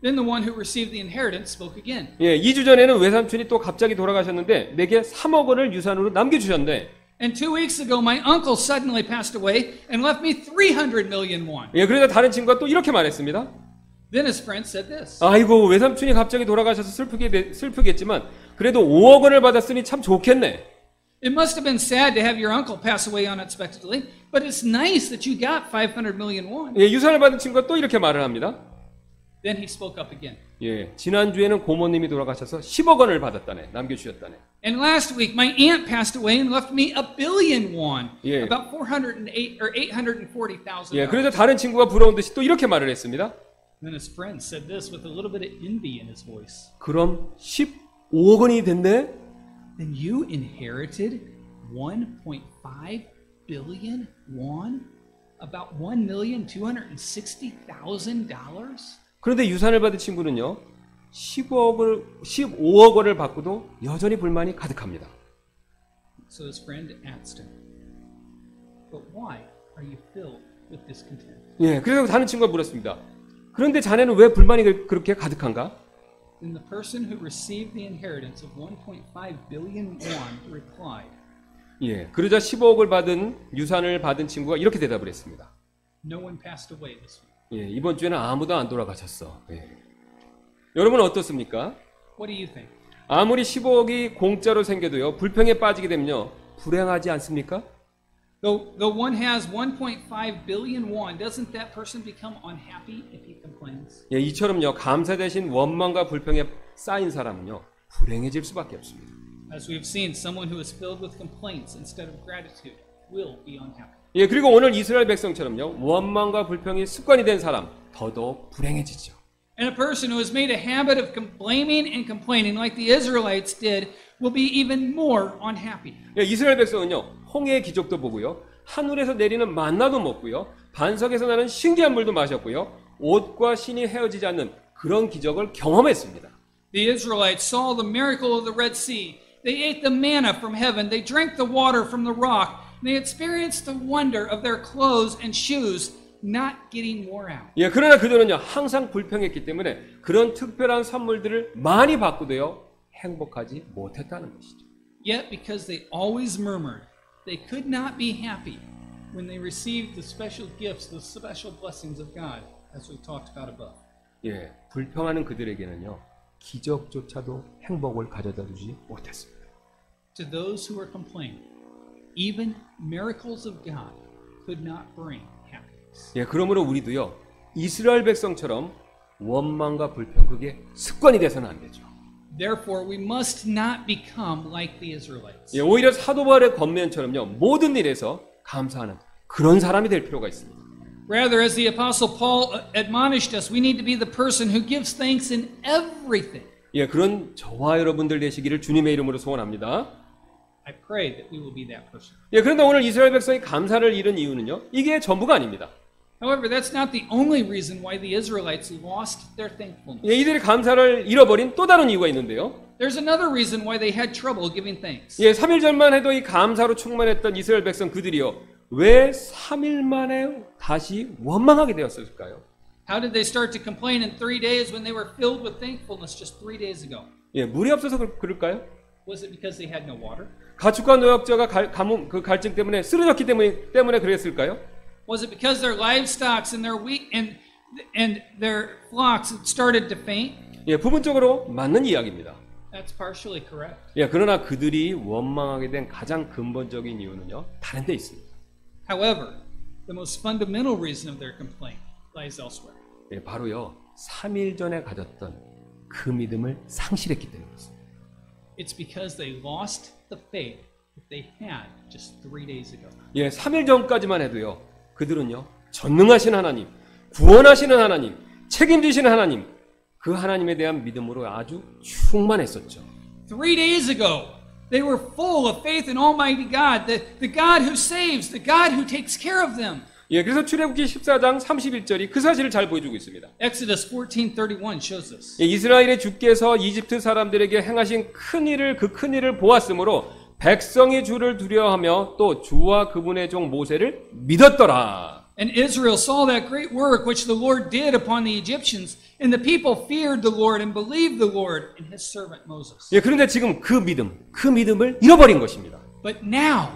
Then the one who received the inheritance spoke again. 예, 2주 전에는 외삼촌이 또 갑자기 돌아가셨는데 내게 3억 원을 유산으로 남겨 주셨네. And two weeks ago, my uncle suddenly passed away and left me 300 million won. 예, 그러자 다른 친구가 또 이렇게 말했습니다. Then his friend said this 아이고 외삼촌이 갑자기 돌아가셔서 슬프게 되- 슬프겠지만 그래도 5억 원을 받았으니 참 좋겠네. It must have been sad to have your uncle pass away unexpectedly, but it's nice that you got 500 million won. 예, 유산을 받은 친구가 또 이렇게 말을 합니다. Then he spoke up again. 예, 지난주에는 고모님이 돌아가셔서 10억 원을 받았다네. 남겨주셨다네. And last week, my aunt passed away and left me a billion won, Yeah. about 408 or 840,000. 예, 그래서 다른 친구가 부러운 듯이 또 이렇게 말을 했습니다. Then his friend said this with a little bit of envy in his voice. 그럼 15억 원이 됐네? Then you inherited 1.5 billion won, about 1,260,000 그런데 유산을 받은 친구는요. 15억을 15억 원을 받고도 여전히 불만이 가득합니다. So his friend asked him, But why are you filled with discontent? 예, 그래서 다른 친구가 물었습니다. 그런데 자네는 왜 불만이 그- 그렇게 가득한가? Then the person who received the inheritance of 1.5 billion won replied, 예, 그러자 15억을 받은 유산을 받은 친구가 이렇게 대답을 했습니다. No one passed away this week. 예, 이번 주에는 아무도 안 돌아가셨어. 예. 여러분 어떻습니까? What do you think? 아무리 15억이 공짜로 생겨도요, 불평에 빠지게 되면요, 불행하지 않습니까? Though, though one has 1.5 billion won, doesn't that person become unhappy if he complains? 예, 이처럼요, 감사 대신 원망과 불평에 쌓인 사람은요, 불행해질 수밖에 없습니다. As we've seen, someone who is filled with complaints instead of gratitude will be unhappy. 예, 그리고 오늘 이스라엘 백성처럼요, 원망과 불평이 습관이 된 사람, 더더욱 불행해지죠. And a person who has made a habit of com- blaming and complaining, like the Israelites did, will be even more unhappy. 예, 이스라엘 백성은요, 홍해의 기적도 보고요, 하늘에서 내리는 만나도 먹고요, 반석에서 나는 신기한 물도 마셨고요, 옷과 신이 헤어지지 않는 그런 기적을 경험했습니다. The Israelites saw the miracle of the Red Sea. They ate the manna from heaven. They drank the water from the rock. They experienced the wonder of their clothes and shoes not getting wore out. 예, 그러나 그들은요, 항상 불평했기 때문에 그런 특별한 선물들을 많이 받고도요, 행복하지 못했다는 것이죠. Yet, because they always murmured, they could not be happy when they received the special gifts, the special blessings of God, as we talked about above. 예, 불평하는 그들에게는요, 기적조차도 행복을 가져다 주지 못했습니다. To those who are complaining, even miracles of God could not bring happiness. 예, 그러므로 우리도요, 이스라엘 백성처럼 원망과 불평, 그게 습관이 돼서는 안 되죠. Therefore, we must not become like the Israelites. 예, 오히려 사도 바울의 겉면처럼요, 모든 일에서 감사하는 그런 사람이 될 필요가 있습니다. Rather, as the Apostle Paul admonished us, we need to be the person who gives thanks in everything. 예, 그런 저와 여러분들 되시기를 주님의 이름으로 소원합니다. I pray that we will be that person. 예, 그런데 오늘 이스라엘 백성이 감사를 잃은 이유는요, 이게 전부가 아닙니다. However, that's not the only reason why the Israelites lost their thankfulness. 예, 이들이 감사를 잃어버린 또 다른 이유가 있는데요. There's another reason why they had trouble giving thanks. 예, 3일 전만 해도 이 감사로 충만했던 이스라엘 백성 그들이요. 왜 3일 만에 다시 원망하게 되었을까요? How did they start to complain in three days when they were filled with thankfulness just three days ago? 예, 물이 없어서 그- 그럴까요? Was it because they had no water? 가축과 노약자가 갈, 가뭄, 그 갈증 때문에 쓰러졌기 때문에, 때문에 그랬을까요? Was it because their livestock and their wheat and and their flocks had started to faint? 예, 부분적으로 맞는 이야기입니다. That's partially correct. 예, 그러나 그들이 원망하게 된 가장 근본적인 이유는요, 다른 데 있습니다. However, the most fundamental reason of their complaint lies elsewhere. 예, 바로요, 3일 전에 가졌던 그 믿음을 상실했기 때문입니다. It's because they lost the faith that they had just three days ago. 예, 3일 전까지만 해도요, 그들은요, 전능하신 하나님, 구원하시는 하나님, 책임지시는 하나님, 그 하나님에 대한 믿음으로 아주 충만했었죠. Three days ago, they were full of faith in Almighty God, the, the God who saves, the God who takes care of them. 예, 그래서 출애굽기 14장 31절이 그 사실을 잘 보여주고 있습니다. Exodus 14:31 shows this. 예, 이스라엘의 주께서 이집트 사람들에게 행하신 큰 일을 그 큰 일을 보았으므로 백성이 주를 두려워하며 또 주와 그분의 종 모세를 믿었더라. And Israel saw that great work which the Lord did upon the Egyptians, and the people feared the Lord and believed the Lord and his servant Moses. 예, 그런데 지금 그 믿음, 그 믿음을 잃어버린 것입니다. But now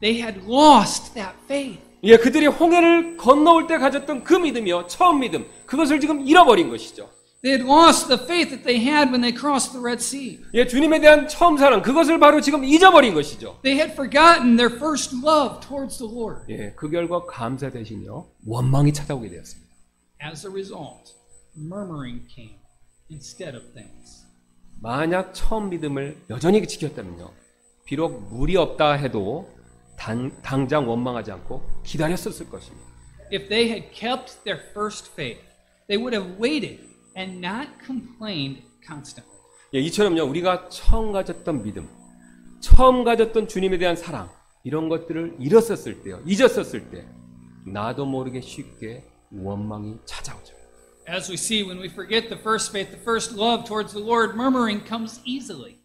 they had lost that faith. 예, 그들이 홍해를 건너올 때 가졌던 그 믿음이요, 처음 믿음, 그것을 지금 잃어버린 것이죠. They had lost the faith that they had when they crossed the Red Sea. 예, 주님에 대한 처음 사랑, 그것을 바로 지금 잊어버린 것이죠. They had forgotten their first love towards the Lord. 예, 그 결과 감사 대신요, 원망이 찾아오게 되었습니다. As a result, murmuring came instead of thanks. 만약 처음 믿음을 여전히 지켰다면요, 비록 물이 없다 해도 단, 당장 원망하지 않고 기다렸었을 것입니다. If they had kept their first faith, they would have waited and not complained constantly. 예, 이처럼요, 우리가 처음 가졌던 믿음, 처음 가졌던 주님에 대한 사랑, 이런 것들을 잃었었을 때요, 잊었었을 때, 나도 모르게 쉽게 원망이 찾아오죠. As we see, when we forget the first faith, the first love towards the Lord, murmuring comes easily.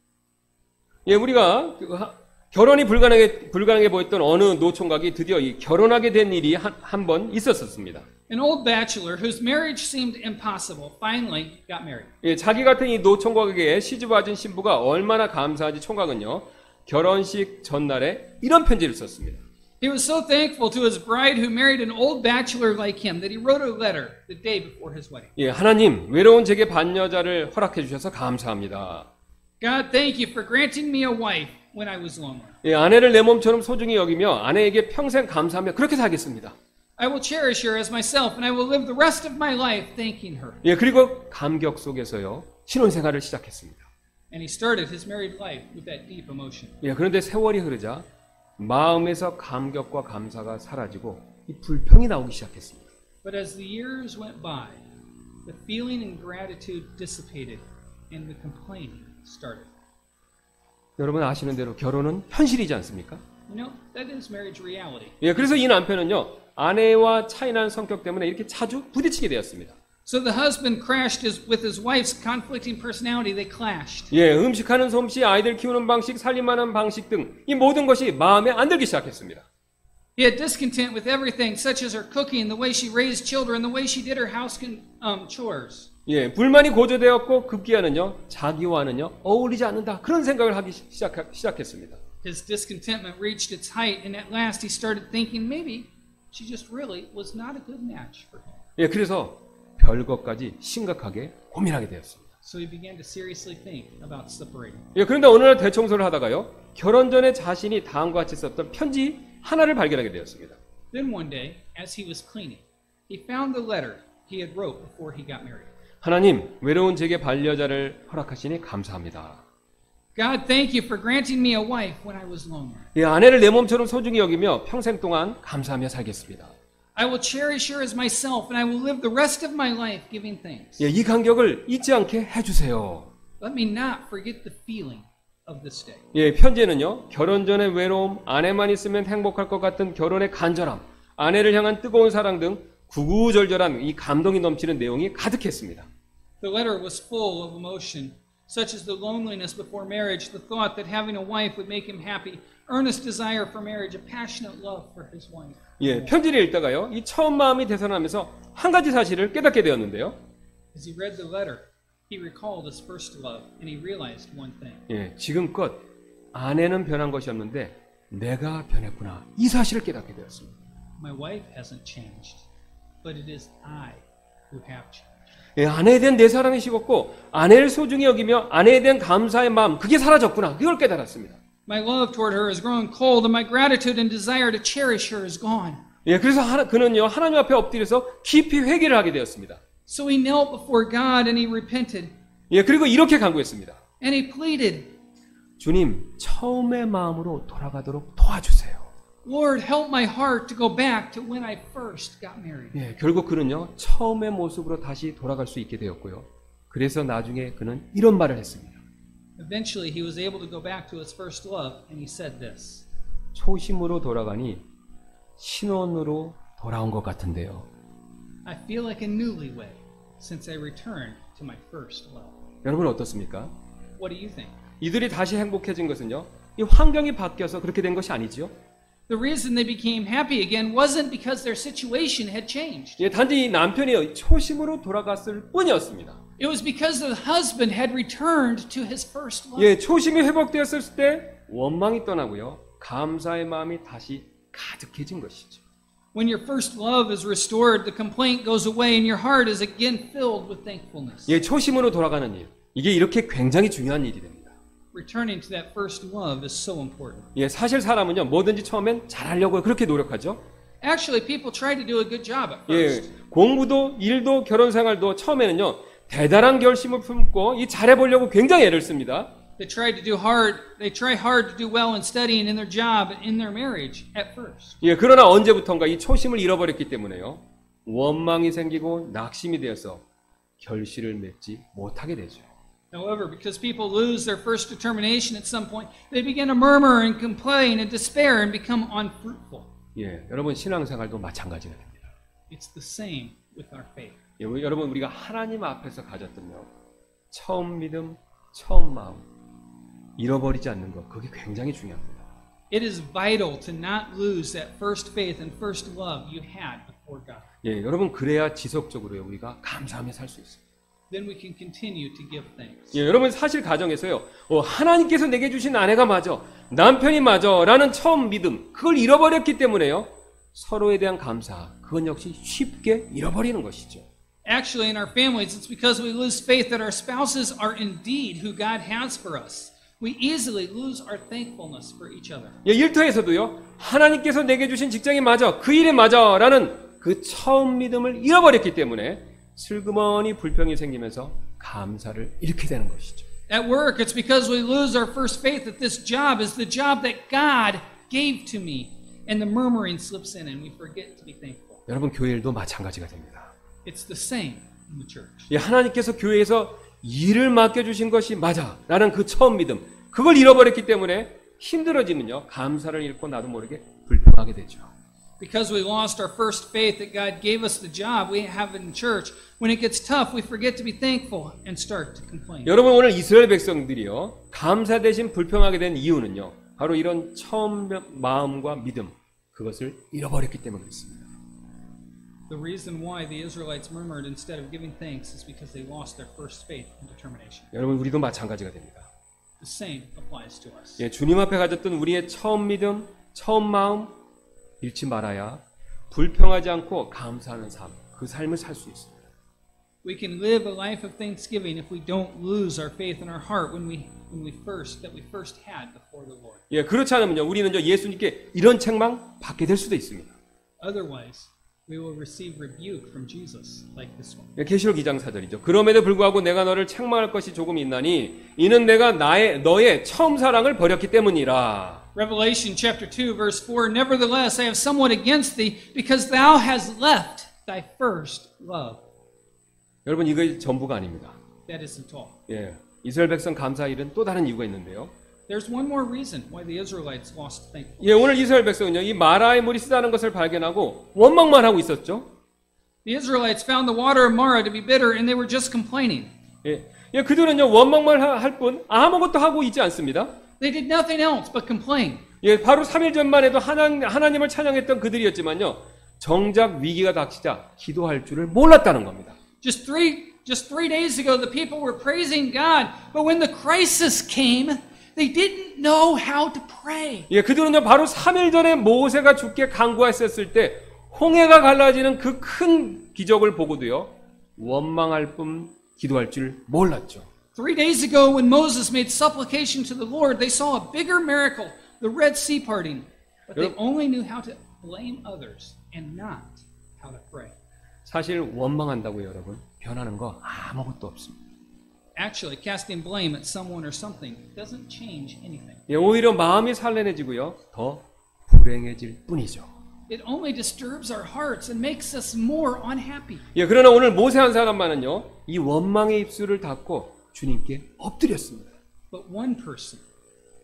예, 우리가 그 하- 결혼이 불가능해, 불가능해 보였던 어느 노총각이 드디어 이 결혼하게 된 일이 한 번 있었었습니다. An old bachelor whose marriage seemed impossible finally got married. 예, 자기 같은 이 노총각에게 시집와준 신부가 얼마나 감사한지 총각은요, 결혼식 전날에 이런 편지를 썼습니다. He was so thankful to his bride who married an old bachelor like him that he wrote a letter the day before his wedding. 예, 하나님, 외로운 제게 반여자를 허락해 주셔서 감사합니다. God, thank you for granting me a wife when I was lonely. 예, 아내를 내 몸처럼 소중히 여기며 아내에게 평생 감사하며 그렇게 살겠습니다. I will cherish her as myself, and I will live the rest of my life thanking her. 예, 그리고 감격 속에서요, 신혼 생활을 시작했습니다. And he started his married life with that deep emotion. 예, 그런데 세월이 흐르자 마음에서 감격과 감사가 사라지고 이 불평이 나오기 시작했습니다. But as the years went by, the feeling and gratitude dissipated, and the complaining started. 여러분 아시는 대로 결혼은 현실이지 않습니까? You know, that is marriage reality. 예, 그래서 이 남편은요, 아내와 차이나는 성격 때문에 이렇게 자주 부딪히게 되었습니다. So the husband crashed his, with his wife's conflicting personality. They clashed. 예, 음식하는 솜씨, 아이들 키우는 방식, 살림하는 방식 등 이 모든 것이 마음에 안 들기 시작했습니다. He had discontent with everything, such as her cooking, the way she raised children, the way she did her house um, chores. 예, 불만이 고조되었고 급기야는요, 자기와는요, 어울리지 않는다. 그런 생각을 하기 시작, 시작했습니다. His discontentment reached its height, and at last he started thinking maybe she just really was not a good match for him. 예, 그래서 별것까지 심각하게 고민하게 되었습니다. So he began to seriously think about separating. 예, 그런데 어느 날 대청소를 하다가요, 결혼 전에 자신이 다음과 같이 썼던 편지 하나를 발견하게 되었습니다. Then one day, as he was cleaning, he found the letter he had wrote before he got married. 하나님, 외로운 제게 반려자를 허락하시니 감사합니다. God, thank you for granting me a wife when I was lonely. 예, 아내를 내 몸처럼 소중히 여기며 평생 동안 감사하며 살겠습니다. I will cherish her as myself, and I will live the rest of my life giving thanks. 예, 이 간격을 잊지 않게 해 주세요. Let me not forget the feeling of this day. 예, 편지에는요, 결혼 전의 외로움, 아내만 있으면 행복할 것 같은 결혼의 간절함, 아내를 향한 뜨거운 사랑 등 구구절절한 이 감동이 넘치는 내용이 가득했습니다. The letter was full of emotion, such as the loneliness before marriage, the thought that having a wife would make him happy, earnest desire for marriage, a passionate love for his wife. 예, 편지를 읽다가요, 이 처음 마음이 되살아나면서 한 가지 사실을 깨닫게 되었는데요. As he read the letter, he recalled his first love, and he realized one thing. 예, 지금껏 아내는 변한 것이 없는데 내가 변했구나. 이 사실을 깨닫게 되었습니다. My wife hasn't changed, but it is I who have changed. 예, 아내에 대한 내 사랑이 식었고 아내를 소중히 여기며 아내에 대한 감사의 마음 그게 사라졌구나. 그걸 깨달았습니다. My love toward her has grown cold, and my gratitude and desire to cherish her is gone. 예, 그래서 하나, 그는요 하나님 앞에 엎드려서 깊이 회개를 하게 되었습니다. So he knelt before God and he repented, 예, 그리고 이렇게 간구했습니다. and he pleaded, 주님, 처음의 마음으로 돌아가도록 도와주세요. Lord, help my heart to go back to when I first got married. 예, 결국 그는요 처음의 모습으로 다시 돌아갈 수 있게 되었고요. 그래서 나중에 그는 이런 말을 했습니다. Eventually, he was able to go back to his first love, and he said this 초심으로 돌아가니 신혼으로 돌아온 것 같은데요. I feel like a newlywed since I returned to my first love. 여러분 어떻습니까? What do you think? 이들이 다시 행복해진 것은요. 이 환경이 바뀌어서 그렇게 된 것이 아니지요. The reason they became happy again wasn't because their situation had changed. 예, 단지 이 남편이 초심으로 돌아갔을 뿐이었습니다. It was because the husband had returned to his first love. 예, 초심이 회복되었을 때 원망이 떠나고요. 감사의 마음이 다시 가득해진 것이죠. When your first love is restored, the complaint goes away and your heart is again filled with thankfulness. 예, 초심으로 돌아가는 일. 이게 이렇게 굉장히 중요한 일이 됩니다. Returning to that first love is so important. 예, 사실 사람은요, 뭐든지 처음엔 잘하려고 그렇게 노력하죠. Actually, people try to do a good job at 예, first. 공부도 일도 결혼 생활도 처음에는요, 대단한 결심을 품고 이 잘해보려고 굉장히 애를 씁니다. They try to do hard, they try hard to do well in studying in their job in their marriage at first. 예, 그러나 언제부턴가 이 초심을 잃어버렸기 때문에요. 원망이 생기고 낙심이 되어서 결실을 맺지 못하게 되죠. However, because people lose their first determination at some point, they begin to murmur and complain and despair and become unfruitful. 예, 여러분 신앙생활도 마찬가지가 됩니다. It's the same with our faith. 예, 여러분 우리가 하나님 앞에서 가졌던요 처음 믿음, 처음 마음 잃어버리지 않는 것 그게 굉장히 중요합니다. It is vital to not lose that first faith and first love you had before God. 예, 여러분 그래야 지속적으로 우리가 감사하며 살 수 있어요. Then we can continue to give thanks. 예, 여러분 사실 가정에서요 어, 하나님께서 내게 주신 아내가 맞아, 남편이 맞아라는 처음 믿음 그걸 잃어버렸기 때문에요 서로에 대한 감사 그건 역시 쉽게 잃어버리는 것이죠. Actually, in our families, it's because we lose faith that our spouses are indeed who God has for us. We easily lose our thankfulness for each other. 예, 일터에서도요 하나님께서 내게 주신 직장이 맞아, 그 일이 맞아라는 그 처음 믿음을 잃어버렸기 때문에 슬그머니 불평이 생기면서 감사를 잃게 되는 것이죠. At work, it's because we lose our first faith that this job is the job that God gave to me. And the murmuring slips in and we forget to be thankful. 여러분 교회 일도 마찬가지가 됩니다. It's the same in the church. 예, 하나님께서 교회에서 일을 맡겨 주신 것이 맞아. 라는 그 처음 믿음. 그걸 잃어버렸기 때문에 힘들어지면요. 감사를 잃고 나도 모르게 불평하게 되죠. Because we lost our first faith that God gave us the job we have in church, when it gets tough, we forget to be thankful and start to complain. 여러분 오늘 이스라엘 백성들이요. 감사 대신 불평하게 된 이유는요. 바로 이런 처음 마음과 믿음. 그것을 잃어버렸기 때문에 그렇습니다. The reason why the Israelites murmured instead of giving thanks is because they lost their first faith and determination. 여러분 우리도 마찬가지가 됩니다. The same applies to us. 예, 주님 앞에 가졌던 우리의 처음 믿음, 처음 마음 잃지 말아야 불평하지 않고 감사하는 삶, 그 삶을 살 수 있습니다. We can live a life of thanksgiving if we don't lose our faith in our heart when we when we first that we first had before the Lord. 예, 그렇지 않으면요, 우리는요 예수님께 이런 책망 받게 될 수도 있습니다. Otherwise, we will receive rebuke from Jesus like this one. 예, 계시록 2장 4절이죠. 그럼에도 불구하고 내가 너를 책망할 것이 조금 있나니 이는 내가 나의 너의 처음 사랑을 버렸기 때문이라. Revelation chapter 2 verse 4 Nevertheless I have somewhat against thee because thou hast left thy first love. 여러분 이거 전부가 아닙니다. That isn't all. 예, 이스라엘 백성 감사 일은 또 다른 이유가 있는데요. There's one more reason why the Israelites lost thankfulness. 예, 오늘 이스라엘 백성은요 이 마라의 물이 쓰다는 것을 발견하고 원망만 하고 있었죠. The Israelites found the water of Marah to be bitter and they were just complaining. 예, 예 그들은요 원망만 할 뿐 아무것도 하고 있지 않습니다. They did nothing else but complain. 예, 바로 3일 전만 해도 하나, 하나님을 찬양했던 그들이었지만요. 정작 위기가 닥치자 기도할 줄을 몰랐다는 겁니다. Just three just three days ago the people were praising God, but when the crisis came, they didn't know how to pray. 예, 그들은요 바로 3일 전에 모세가 죽게 강구했었을 때 홍해가 갈라지는 그 큰 기적을 보고도요. 원망할 뿐 기도할 줄 몰랐죠. Three days ago, when Moses made supplication to the Lord, they saw a bigger miracle, the Red Sea parting. But they Yep. only knew how to blame others and not how to pray. 사실 원망한다고 여러분 변하는 거 아무것도 없습니다. Actually, casting blame at someone or something doesn't change anything. 예, 오히려 마음이 살레해지고요. 더 불행해질 뿐이죠. It only disturbs our hearts and makes us more unhappy. 예, 그러나 오늘 모세 한 사람만은요. 이 원망의 입술을 닫고 주님께 엎드렸습니다. But one person,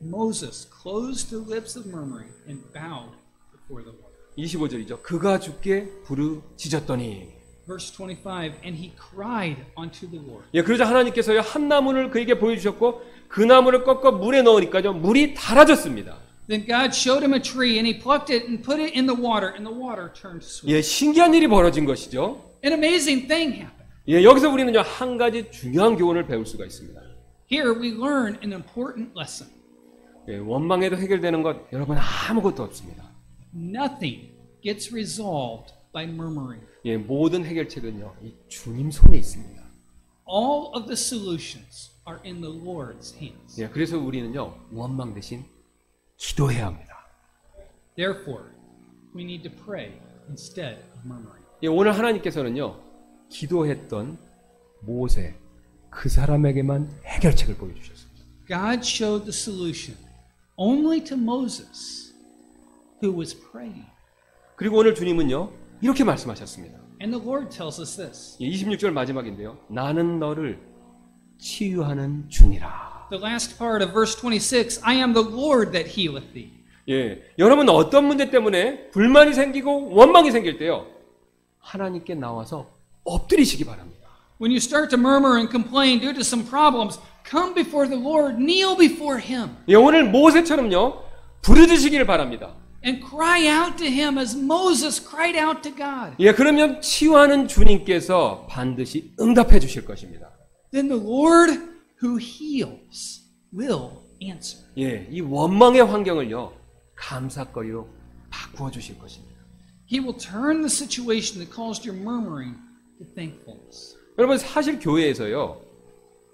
Moses, closed the lips of murmuring and bowed before the Lord. 25절이죠. 그가 주께 부르짖었더니 Verse 25, and he cried unto the Lord. 예, 그러자 하나님께서요 한 나무를 그에게 보여주셨고 그 나무를 꺾어 물에 넣으니까요 물이 달아졌습니다. Then God showed him a tree, and he plucked it and put it in the water, and the water turned sweet. 예, 신기한 일이 벌어진 것이죠. An amazing thing happened. 예, 여기서 우리는요 한 가지 중요한 교훈을 배울 수가 있습니다. Here we learn an important lesson. 예, 원망에도 해결되는 것 여러분 아무것도 없습니다. Nothing gets resolved by murmuring. 예, 모든 해결책은요 이 주님 손에 있습니다. All of the solutions are in the Lord's hands. 예, 그래서 우리는요 원망 대신 기도해야 합니다. Therefore, we need to pray instead of murmuring. 예, 오늘 하나님께서는요 기도했던 모세 그 사람에게만 해결책을 보여주셨습니다. God showed the solution only to Moses, who was praying. 그리고 오늘 주님은요 이렇게 말씀하셨습니다. And the Lord tells us this. 예, 26절 마지막인데요. 나는 너를 치유하는 주니라. The last part of verse 26 I am the Lord that healeth thee. 예, 여러분 어떤 문제 때문에 불만이 생기고 원망이 생길 때요. 하나님께 나와서 엎드리시기 바랍니다. When you start to murmur and complain due to some problems, come before the Lord, kneel before Him, 예, 오늘 모세처럼요. 부르짖으시기를 바랍니다. and cry out to Him as Moses cried out to God. 예, 그러면 치유하는 주님께서 반드시 응답해 주실 것입니다. Then the Lord who heals will answer. 예, 이 원망의 환경을요. 감사거리로 바꾸어 주실 것입니다. He will turn the situation that caused your murmuring. 여러분 사실 교회에서요.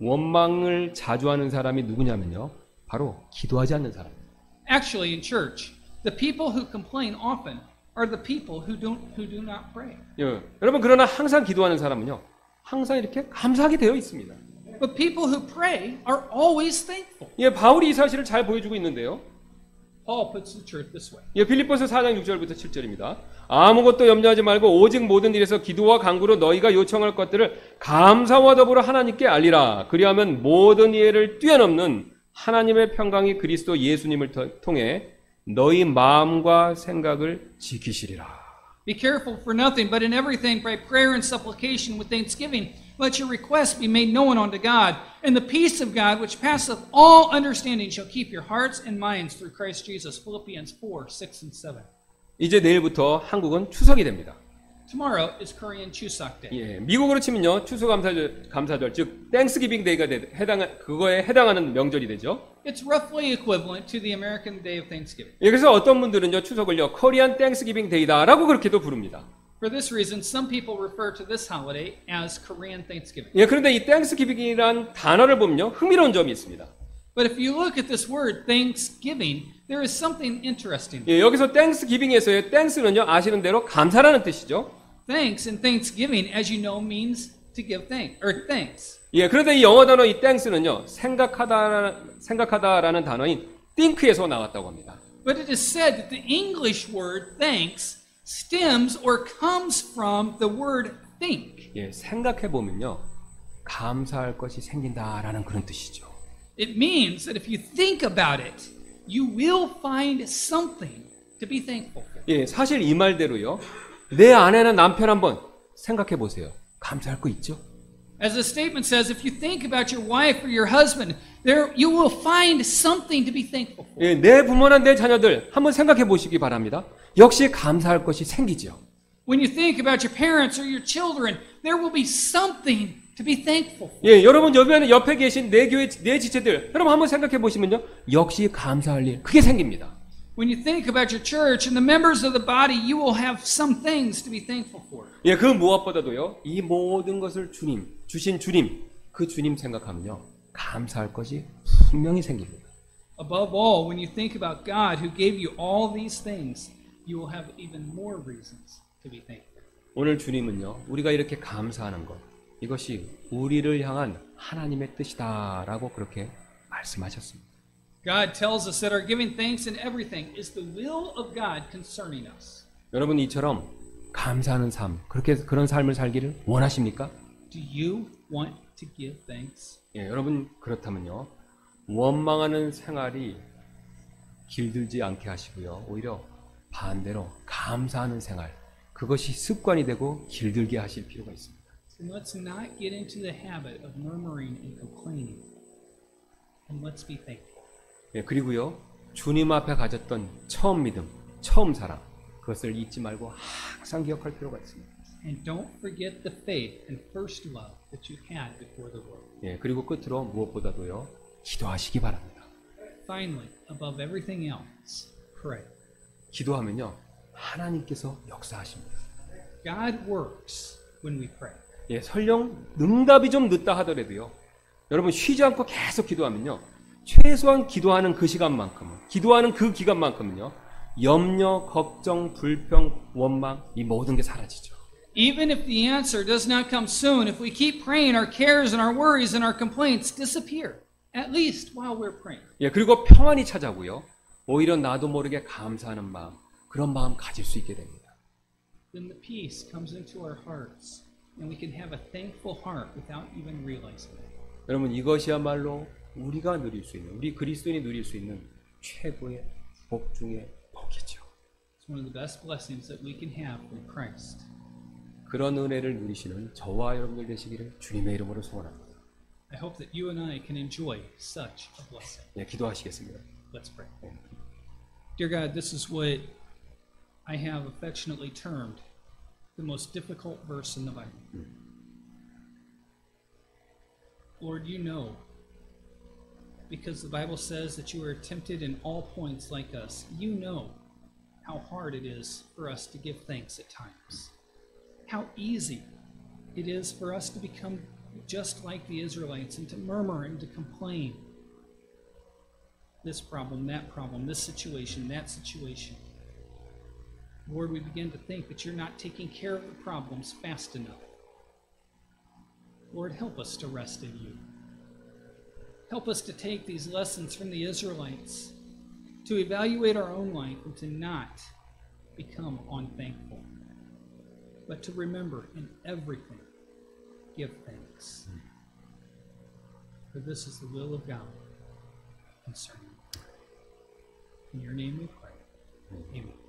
원망을 자주 하는 사람이 누구냐면요. 바로 기도하지 않는 사람입니다. Actually, in church, the people who complain often are the people who don't who do not pray. 예, 여러분 그러나 항상 기도하는 사람은요. 항상 이렇게 감사하게 되어 있습니다. But people who pray are always thankful. 예, 바울이 이 사실을 잘 보여주고 있는데요. Paul puts the truth this way. 예, 빌립보서 4장 6절부터 7절입니다. 아무것도 염려하지 말고 오직 모든 일에서 기도와 간구로 너희가 요청할 것들을 감사와 더불어 하나님께 알리라. 그리하면 모든 이해를 뛰어넘는 하나님의 평강이 그리스도 예수님을 터- 통해 너희 마음과 생각을 지키시리라. Be careful for nothing, but in everything by prayer and supplication with thanksgiving, let your requests be made known unto God, and the peace of God, which passeth all understanding, shall keep your hearts and minds through Christ Jesus. Philippians 4, 6, and 7. 이제 내일부터 한국은 추석이 됩니다. Tomorrow is Korean Chuseok Day. 예, 미국으로 치면요 추수감사절 감사절 즉 땡스기빙 데이가 되, 해당 그거에 해당하는 명절이 되죠. It's roughly equivalent to the American Day of Thanksgiving. 예, 그래서 어떤 분들은요 추석을요 코리안 땡스기빙 데이다라고 그렇게도 부릅니다. For this reason, some people refer to this holiday as Korean Thanksgiving. 예, 그런데 이 땡스기빙이란 단어를 보면요 흥미로운 점이 있습니다. But if you look at this word, Thanksgiving, there is something interesting. 예, 여기서 땡스기빙에서의 땡스는요 아시는 대로 감사라는 뜻이죠. Thanks and Thanksgiving, as you know, means to give thanks or thanks. 예, 그런데 이 영어 단어 이 땡스는요 생각하다 생각하다라는 단어인 think에서 나왔다고 합니다. But it is said that the English word thanks stems or comes from the word think. 예, 생각해 보면요 감사할 것이 생긴다라는 그런 뜻이죠. It means that if you think about it, you will find something to be thankful for. 예, 사실 이 말대로요. 내 아내나 남편 한번 생각해 보세요. 감사할 거 있죠? As the statement says, if you think about your wife or your husband, there you will find something to be thankful for. 예, 내 부모나 내 자녀들 한번 생각해 보시기 바랍니다. 역시 감사할 것이 생기죠. When you think about your parents or your children, there will be something to be thankful for. 예, 여러분 옆에 옆에 계신 내 교회 내 지체들 여러분 한번 생각해 보시면요. 역시 감사할 일 그게 생깁니다. When you think about your church and the members of the body, you will have some things to be thankful for. 예, 그 무엇보다도요, 이 모든 것을 주님, 주신 주님, 그 주님 생각하면요, 감사할 것이 분명히 생깁니다. Above all, when you think about God who gave you all these things, you will have even more reasons to be thankful. 오늘 주님은요, 우리가 이렇게 감사하는 것, 이것이 우리를 향한 하나님의 뜻이다라고 그렇게 말씀하셨습니다. God tells us that our giving thanks in everything is the will of God concerning us. 여러분 이처럼 감사하는 삶, 그렇게 그런 삶을 살기를 원하십니까? Do you want to give thanks? 예, 여러분 그렇다면요, 원망하는 생활이 길들지 않게 하시고요, 오히려 반대로 감사하는 생활, 그것이 습관이 되고 길들게 하실 필요가 있습니다. Then let's not get into the habit of murmuring and complaining. And let's be thankful. 예, 그리고요, 주님 앞에 가졌던 처음 믿음, 처음 사랑, 그것을 잊지 말고 항상 기억할 필요가 있습니다. And don't forget the faith and first love that you had before the Lord. 예, 그리고 끝으로 무엇보다도요, 기도하시기 바랍니다. Finally, above everything else, pray. 기도하면요, 하나님께서 역사하십니다. God works when we pray. 예, 설령 응답이 좀 늦다 하더라도요, 여러분 쉬지 않고 계속 기도하면요, 최소한 기도하는 그 시간만큼은, 기도하는 그 기간만큼은요, 염려, 걱정, 불평, 원망, 이 모든 게 사라지죠. Even if the answer does not come soon, if we keep praying, our cares and our worries and our complaints disappear, at least while we're praying. 예, 그리고 평안이 찾아오고요, 오히려 나도 모르게 감사하는 마음, 그런 마음 가질 수 있게 됩니다. Then the peace comes into our hearts, and we can have a thankful heart without even realizing it. 여러분 이것이야말로 우리가 누릴 수 있는, 우리 그리스도인이 누릴 수 있는 최고의 복 중의 복이죠. It's one of the best blessings that we can have from Christ. 그런 은혜를 누리시는 저와 여러분들 되시기를 주님의 이름으로 소원합니다. I hope that you and I can enjoy such a blessing. 예, 기도하시겠습니다. Let's pray. Dear God, this is what I have affectionately termed the most difficult verse in the Bible. Lord, you know, because the Bible says that you are tempted in all points like us, you know how hard it is for us to give thanks at times. How easy it is for us to become just like the Israelites and to murmur and to complain this problem, that problem, this situation, that situation. Lord, we begin to think that you're not taking care of the problems fast enough. Lord, help us to rest in you. Help us to take these lessons from the Israelites, to evaluate our own life, and to not become unthankful, but to remember in everything, give thanks. For this is the will of God concerning you. In your name we pray. Amen.